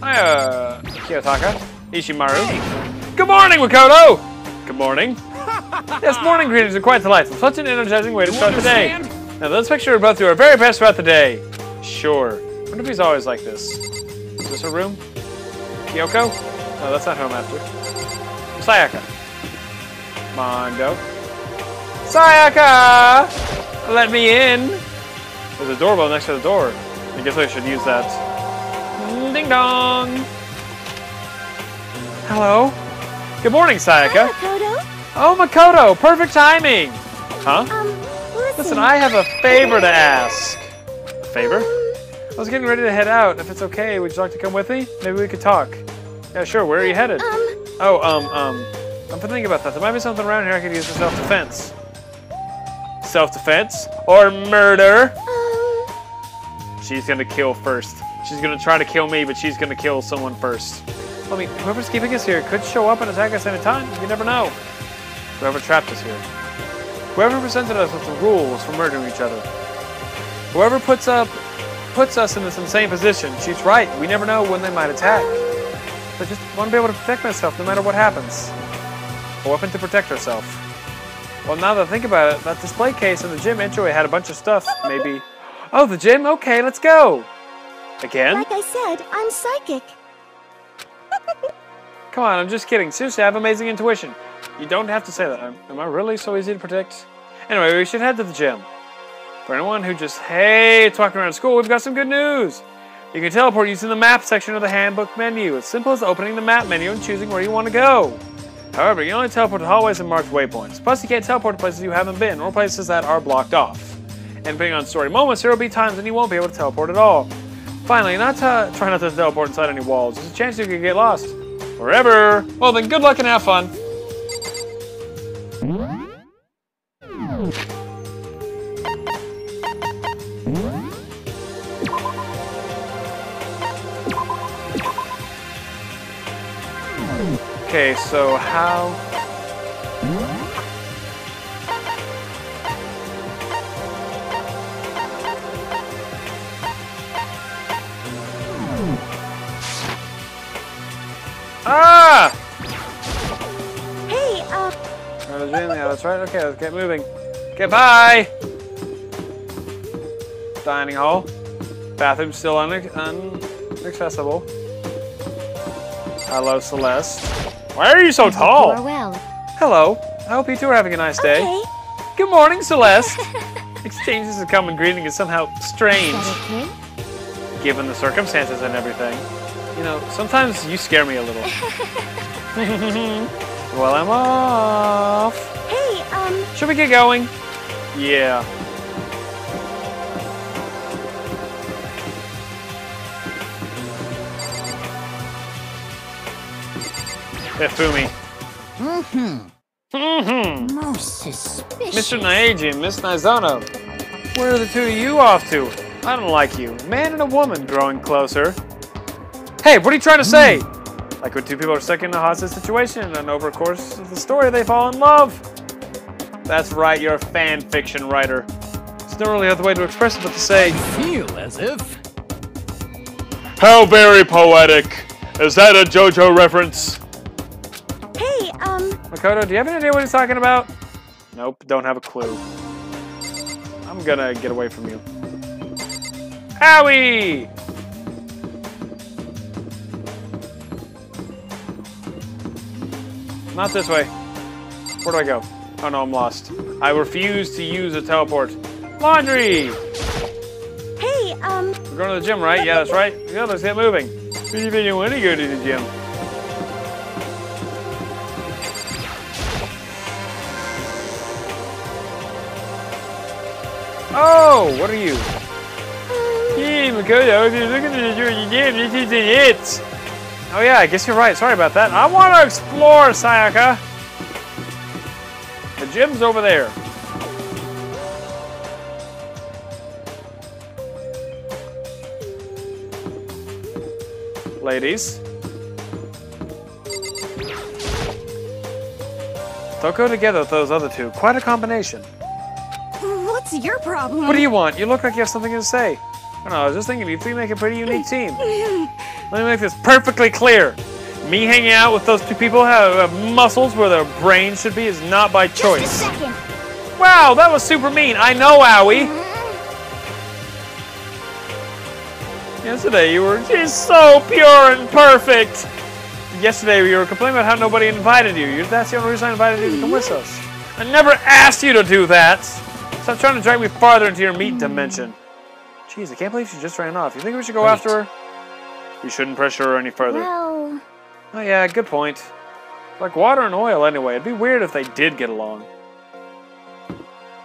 Hi, uh, Kiyotaka. Ishimaru. Good morning, Makoto! Good morning. yes, morning greetings are quite delightful. Such an energizing way to You start the day. Now, let's picture both you our very best throughout the day. Sure. I wonder if he's always like this. Is this her room? Kyoko? No, that's not who I'm after. Sayaka. Mondo. Sayaka! Let me in! There's a doorbell next to the door. I guess I should use that. Ding dong! Hello? Good morning, Hi, Sayaka. Makoto. Oh, Makoto! Perfect timing! Huh? Um, listen. Listen, I have a favor to ask. A favor? I was getting ready to head out. If it's okay, would you like to come with me? Maybe we could talk. Yeah, sure. Where are you headed? Um, Oh, um, um, I'm thinking about that. There might be something around here I could use for self-defense. Self-defense? Or murder? um, She's gonna kill first. She's gonna try to kill me, but she's gonna kill someone first. I mean, whoever's keeping us here could show up and attack us any time. You never know. Whoever trapped us here. Whoever presented us with the rules for murdering each other. Whoever puts up puts us in this insane position. She's right. We never know when they might attack. I just want to be able to protect myself no matter what happens. A weapon to protect herself. Well, now that I think about it, that display case in the gym entry had a bunch of stuff. Maybe. Oh, the gym? Okay, let's go. Again? like I said, I'm psychic. Come on, I'm just kidding. Seriously, I have amazing intuition. You don't have to say that. Am, am I really so easy to predict? Anyway, we should head to the gym. For anyone who just hates walking around school, we've got some good news. You can teleport using the map section of the handbook menu. It's simple as opening the map menu and choosing where you want to go. However, you only teleport to hallways and marked waypoints. Plus, you can't teleport to places you haven't been or places that are blocked off. And depending on story moments, there will be times when you won't be able to teleport at all. Finally, not to try not to teleport inside any walls. There's a chance you could get lost. Forever. Well, then, good luck and have fun. Okay, so how? Ah! Hey, uh, Oh, there's Jane Leo, that's right. Okay, let's get moving. Goodbye! Dining hall. Bathroom still un- inaccessible. Hello, Celeste. Why are you so tall? you are well. Hello. I hope you two are having a nice day. Okay. Good morning, Celeste. Exchanges of common greeting is somehow strange, Is that okay? given the circumstances and everything. You know, sometimes you scare me a little. well, I'm off. Hey, um, Should we get going? Yeah. Hifumi. Mm-hmm. Mm-hmm. Most suspicious. Mr. Naegi and Miss Maizono. Where are the two of you off to? I don't like you. Man and a woman growing closer. Hey, what are you trying to say? Like when two people are stuck in a hostage situation and over the course of the story they fall in love. That's right, you're a fan fiction writer. There's no really other way to express it but to say, Feel as if. How very poetic. Is that a JoJo reference? hey, um, Makoto, do you have any idea what he's talking about? Nope, don't have a clue. I'm gonna get away from you. Howie! Not this way. Where do I go? Oh no, I'm lost. I refuse to use a teleport. Laundry! Hey, um, We're going to the gym, right? Yeah, that's right. Yeah, let's get moving. Even you want to go to the gym. Oh, what are you? Hey, Makoto, if you're looking at your gym, this isn't it. Oh yeah, I guess you're right. Sorry about that. I want to explore, Sayaka. The gym's over there. Ladies. Don't go together with those other two. Quite a combination. what's your problem? What do you want? You look like you have something to say. I don't know, I was just thinking you three make a pretty unique team. Let me make this perfectly clear. Me hanging out with those two people who have muscles where their brains should be is not by Just a choice. second. Wow, that was super mean. I know, Owie. Mm-hmm. Yesterday you were just so pure and perfect. Yesterday you were complaining about how nobody invited you. You- That's the only reason I invited you to come with mm-hmm. us. I never asked you to do that. Stop trying to drag me farther into your meat dimension. Jeez, I can't believe she just ran off. You think we should go Wait. after her? We shouldn't pressure her any further. Well, Oh yeah, good point. Like water and oil anyway. It'd be weird if they did get along.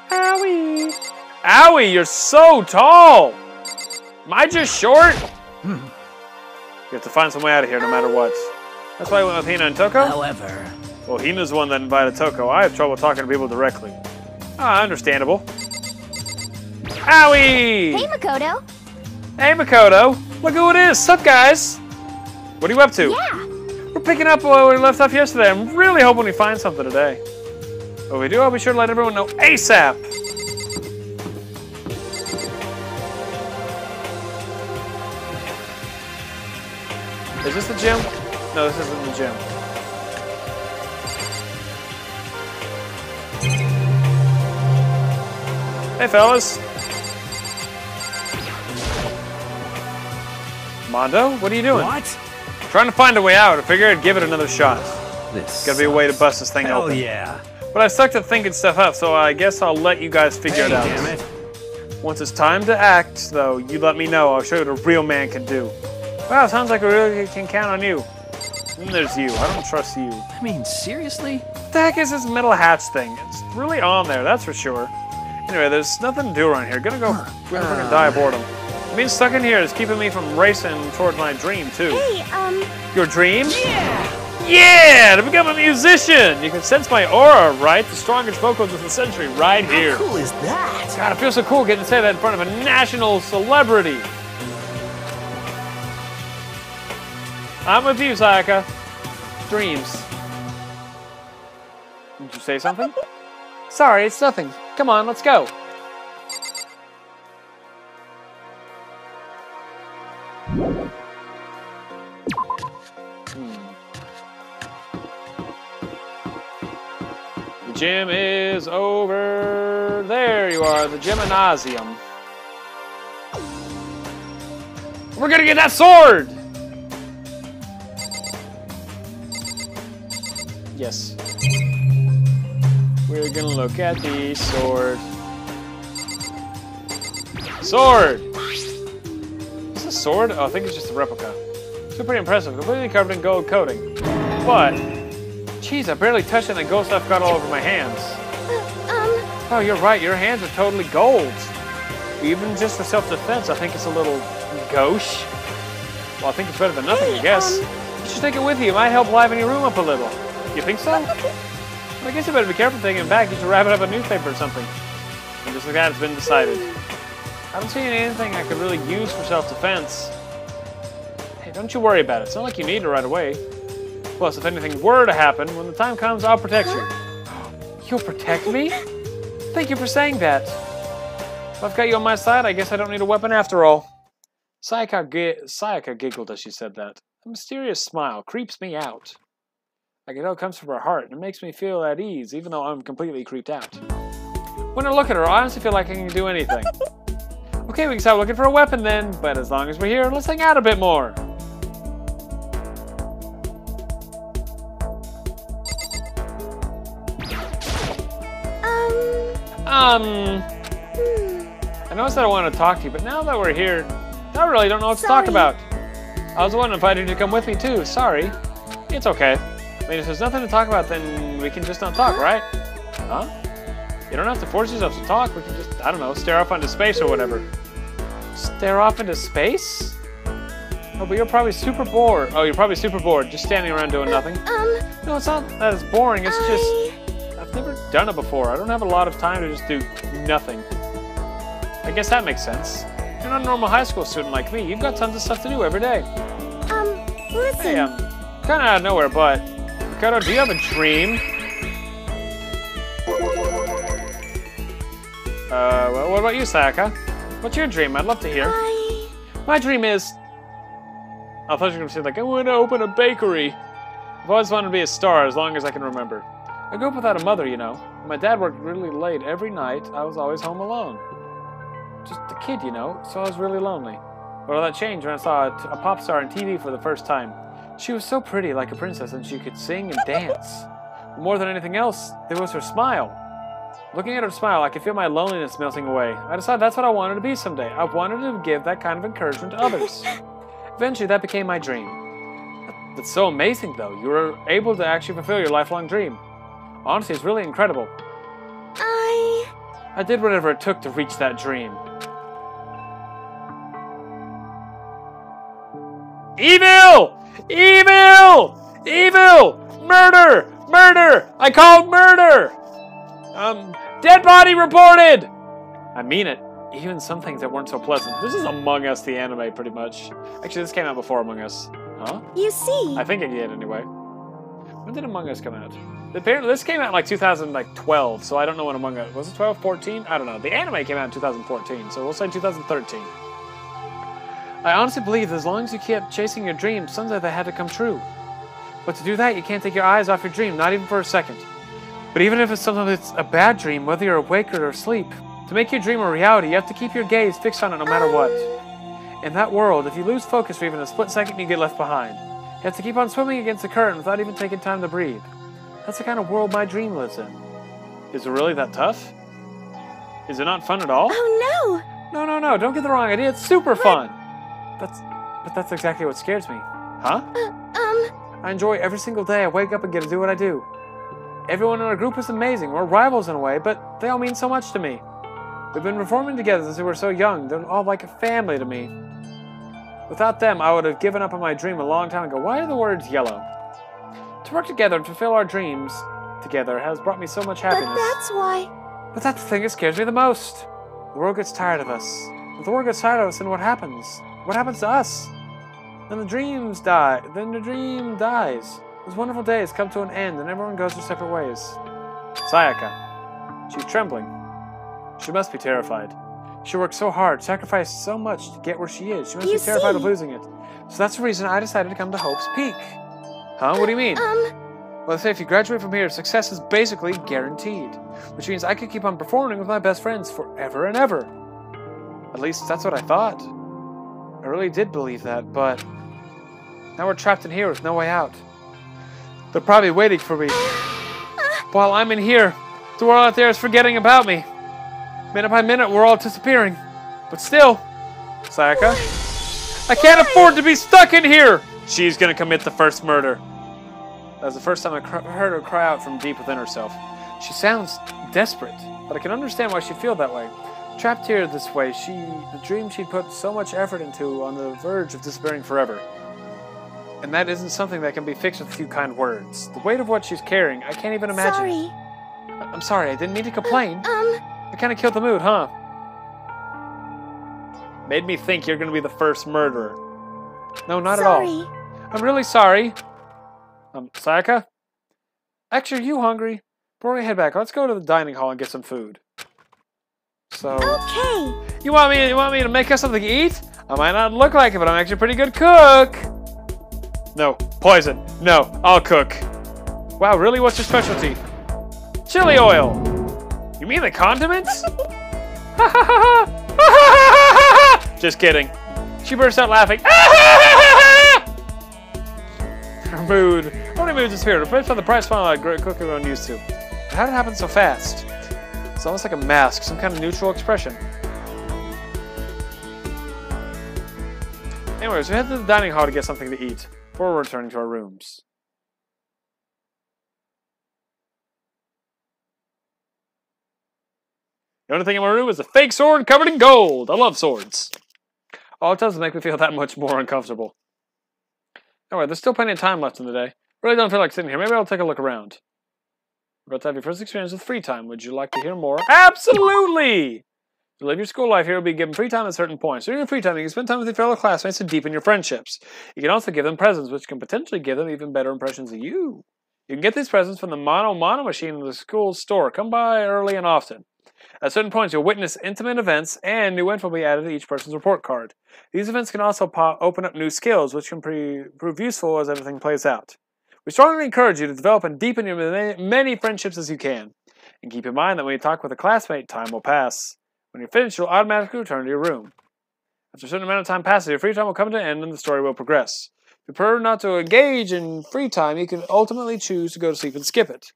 Owie! Owie, you're so tall! Am I just short? You have to find some way out of here no matter what. That's why I went with Hina and Toko? However, Well, Hina's the one that invited Toko. I have trouble talking to people directly. Ah, understandable. Owie! hey, Makoto. Hey, Makoto. Look who it is. Sup, guys? What are you up to? Yeah. We're picking up where we left off yesterday. I'm really hoping we find something today. But if we do, I'll be sure to let everyone know ASAP. Is this the gym? No, this isn't the gym. Hey, fellas. Mondo, what are you doing? what? Trying to find a way out. I figured I'd give it another shot. This Gotta be a way to bust this thing Hell open. yeah. But I sucked at thinking stuff up, so I guess I'll let you guys figure Hey, it out. damn it. Once it's time to act, though, you let me know. I'll show you what a real man can do. Wow, sounds like we really can count on you. And there's you. I don't trust you. I mean, seriously? What the heck is this metal hatch thing? It's really on there, that's for sure. Anyway, there's nothing to do around here. Gonna go, gonna fucking die of boredom. Being stuck in here is keeping me from racing towards my dream too. Hey, um, Your dream? Yeah! Yeah! To become a musician! You can sense my aura, right? The strongest vocals of the century right here. How cool is that? God, it feels so cool getting to say that in front of a national celebrity. I'm with you, Sayaka. Dreams. Did you say something? Sorry, it's nothing. Come on, let's go. Gym is over. There you are, the gymnasium. We're gonna get that sword! Yes. We're gonna look at the sword. Sword! Is this a sword? Oh, I think it's just a replica. Still pretty impressive. Completely covered in gold coating. But, geez, I barely touched it and the gold stuff got all over my hands. um, Oh, you're right. Your hands are totally gold. Even just for self-defense, I think it's a little gauche. Well, I think it's better than nothing, I guess. um, You should take it with you. It might help liven your room up a little. You think so? Well, I guess you better be careful taking it back. You should wrap it up in a newspaper or something. And just like that, it's been decided. I don't see anything I could really use for self-defense. Hey, don't you worry about it. It's not like you need it right away. Plus, if anything were to happen, when the time comes, I'll protect you. You'll protect me? Thank you for saying that. If I've got you on my side, I guess I don't need a weapon after all. Sayaka, gi- Sayaka giggled as she said that. A mysterious smile creeps me out. I can tell it comes from her heart, and it makes me feel at ease, even though I'm completely creeped out. When I look at her, I honestly feel like I can do anything. Okay, we can start looking for a weapon then, but as long as we're here, let's hang out a bit more. Um, I know I said I wanted to talk to you, but now that we're here, I really don't know what to talk about. I was the one who invited you to come with me too. Sorry. It's okay. I mean, if there's nothing to talk about, then we can just not talk, right? Huh? You don't have to force yourself to talk. We can just, I don't know, stare off into space or whatever. Stare off into space? Oh, but you're probably super bored. Oh, you're probably super bored, just standing around doing nothing. Um, No, it's not that it's boring. It's just I... I've never done it before. I don't have a lot of time to just do nothing. I guess that makes sense. You're not a normal high school student like me. You've got tons of stuff to do every day. Um, listen. Hey, um, kind of out of nowhere, but Ricardo, do you have a dream? Uh, well, what about you, Sayaka? What's your dream? I'd love to hear. I... My dream is. I thought you were going to say, like, I want to open a bakery. I've always wanted to be a star as long as I can remember. I grew up without a mother, you know. My dad worked really late every night. I was always home alone. Just a kid, you know, so I was really lonely. Well, that changed when I saw a, pop star on TV for the first time. She was so pretty, like a princess, and she could sing and dance. But more than anything else, there was her smile. Looking at her smile, I could feel my loneliness melting away. I decided that's what I wanted to be someday. I wanted to give that kind of encouragement to others. Eventually, that became my dream. That- That's so amazing, though. You were able to actually fulfill your lifelong dream. Honestly, it's really incredible. I... I did whatever it took to reach that dream. Evil! Evil! Evil! Murder! Murder! I called murder! Um, dead body reported! I mean it. Even some things that weren't so pleasant. This is Among Us, the anime, pretty much. Actually, this came out before Among Us. Huh? You see... I think it did anyway. When did Among Us come out? Apparently, this came out in like 2012, so I don't know when Among Us was it 12, 14? I don't know. The anime came out in 2014, so we'll say 2013. I honestly believe that as long as you kept chasing your dreams, someday they had to come true. But to do that, you can't take your eyes off your dream, not even for a second. But even if it's sometimes it's a bad dream, whether you're awake or asleep, to make your dream a reality, you have to keep your gaze fixed on it no matter what. In that world, if you lose focus for even a split second, you get left behind. You have to keep on swimming against the current without even taking time to breathe. That's the kind of world my dream lives in. Is it really that tough? Is it not fun at all? Oh, No, no, no, no! don't get the wrong idea. It's super fun. That's but that's exactly what scares me. Huh? no! Um, I enjoy every single day I wake up and get to do what I do. Everyone in our group is amazing. We're rivals in a way, but they all mean so much to me. We've been performing together since we were so young. They're all like a family to me. Without them, I would have given up on my dream a long time ago. Why are the words yellow? To work together and fulfill our dreams together has brought me so much happiness. but that's why... But that's the thing that scares me the most. The world gets tired of us. If the world gets tired of us, then what happens? What happens to us? Then the dreams die. Then the dream dies. Those wonderful days come to an end, and everyone goes their separate ways. Sayaka. She's trembling. She must be terrified. She worked so hard, sacrificed so much to get where she is. She must You be terrified of losing it. So that's the reason I decided to come to Hope's Peak. Huh? What do you mean? Um, Well, they say if you graduate from here, success is basically guaranteed, which means I could keep on performing with my best friends forever and ever. At least that's what I thought. I really did believe that, but now we're trapped in here with no way out. They're probably waiting for me. While I'm in here, the world out there is forgetting about me. Minute by minute, we're all disappearing. But still, Sayaka, I can't afford to be stuck in here! She's gonna commit the first murder. That was the first time I cr- heard her cry out from deep within herself. She sounds desperate, but I can understand why she'd feel that way. Trapped here this way, she the dream she'd put so much effort into on the verge of disappearing forever. And that isn't something that can be fixed with a few kind words. The weight of what she's carrying, I can't even imagine. sorry. I- I'm sorry, I didn't mean to complain. Um, I kind of killed the mood, huh? Made me think you're gonna be the first murderer. No, not at all. Sorry. I'm really sorry. Um, Sayaka? Actually, are you hungry? Before we head back, let's go to the dining hall and get some food. So, Okay. you want me? You want me to make us something to eat? I might not look like it, but I'm actually a pretty good cook. No, poison. No, I'll cook. Wow, really? What's your specialty? Chili oil. You mean the condiments? Just kidding. She burst out laughing. Mood. How many moods is here? Depends on the price point like great cooking I'm used to. How did it happen so fast? It's almost like a mask, some kind of neutral expression. Anyways, we head to the dining hall to get something to eat before returning to our rooms. The only thing in my room is a fake sword covered in gold. I love swords. All it does is make me feel that much more uncomfortable. Anyway, there's still plenty of time left in the day. Really don't feel like sitting here. Maybe I'll take a look around. We're about to have your first experience with free time. Would you like to hear more? Absolutely! To live your school life here you'll be given free time at certain points. During your free time, you can spend time with your fellow classmates to deepen your friendships. You can also give them presents, which can potentially give them even better impressions of you. You can get these presents from the Mono Mono machine in the school store. Come by early and often. At certain points, you'll witness intimate events, and new info will be added to each person's report card. These events can also open up new skills, which can prove useful as everything plays out. We strongly encourage you to develop and deepen your many friendships as you can. And keep in mind that when you talk with a classmate, time will pass. When you're finished, you'll automatically return to your room. After a certain amount of time passes, your free time will come to an end and the story will progress. If you prefer not to engage in free time, you can ultimately choose to go to sleep and skip it.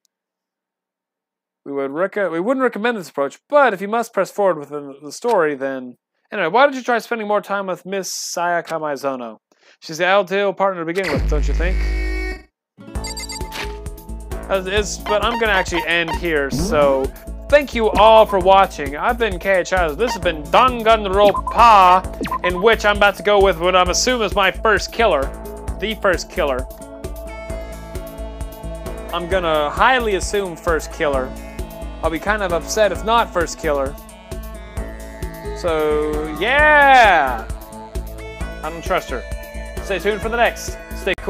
We would rec- we wouldn't recommend this approach, but if you must press forward with the, story, then anyway, why don't you try spending more time with Miss Sayaka Maizono? She's the ideal partner to begin with, don't you think? But I'm gonna actually end here, so thank you all for watching. I've been KHI. This has been Danganronpa, in which I'm about to go with what I'm assuming is my first killer. The first killer. I'm gonna highly assume first killer. I'll be kind of upset if not first killer. So, yeah! I don't trust her. Stay tuned for the next. Stay cool.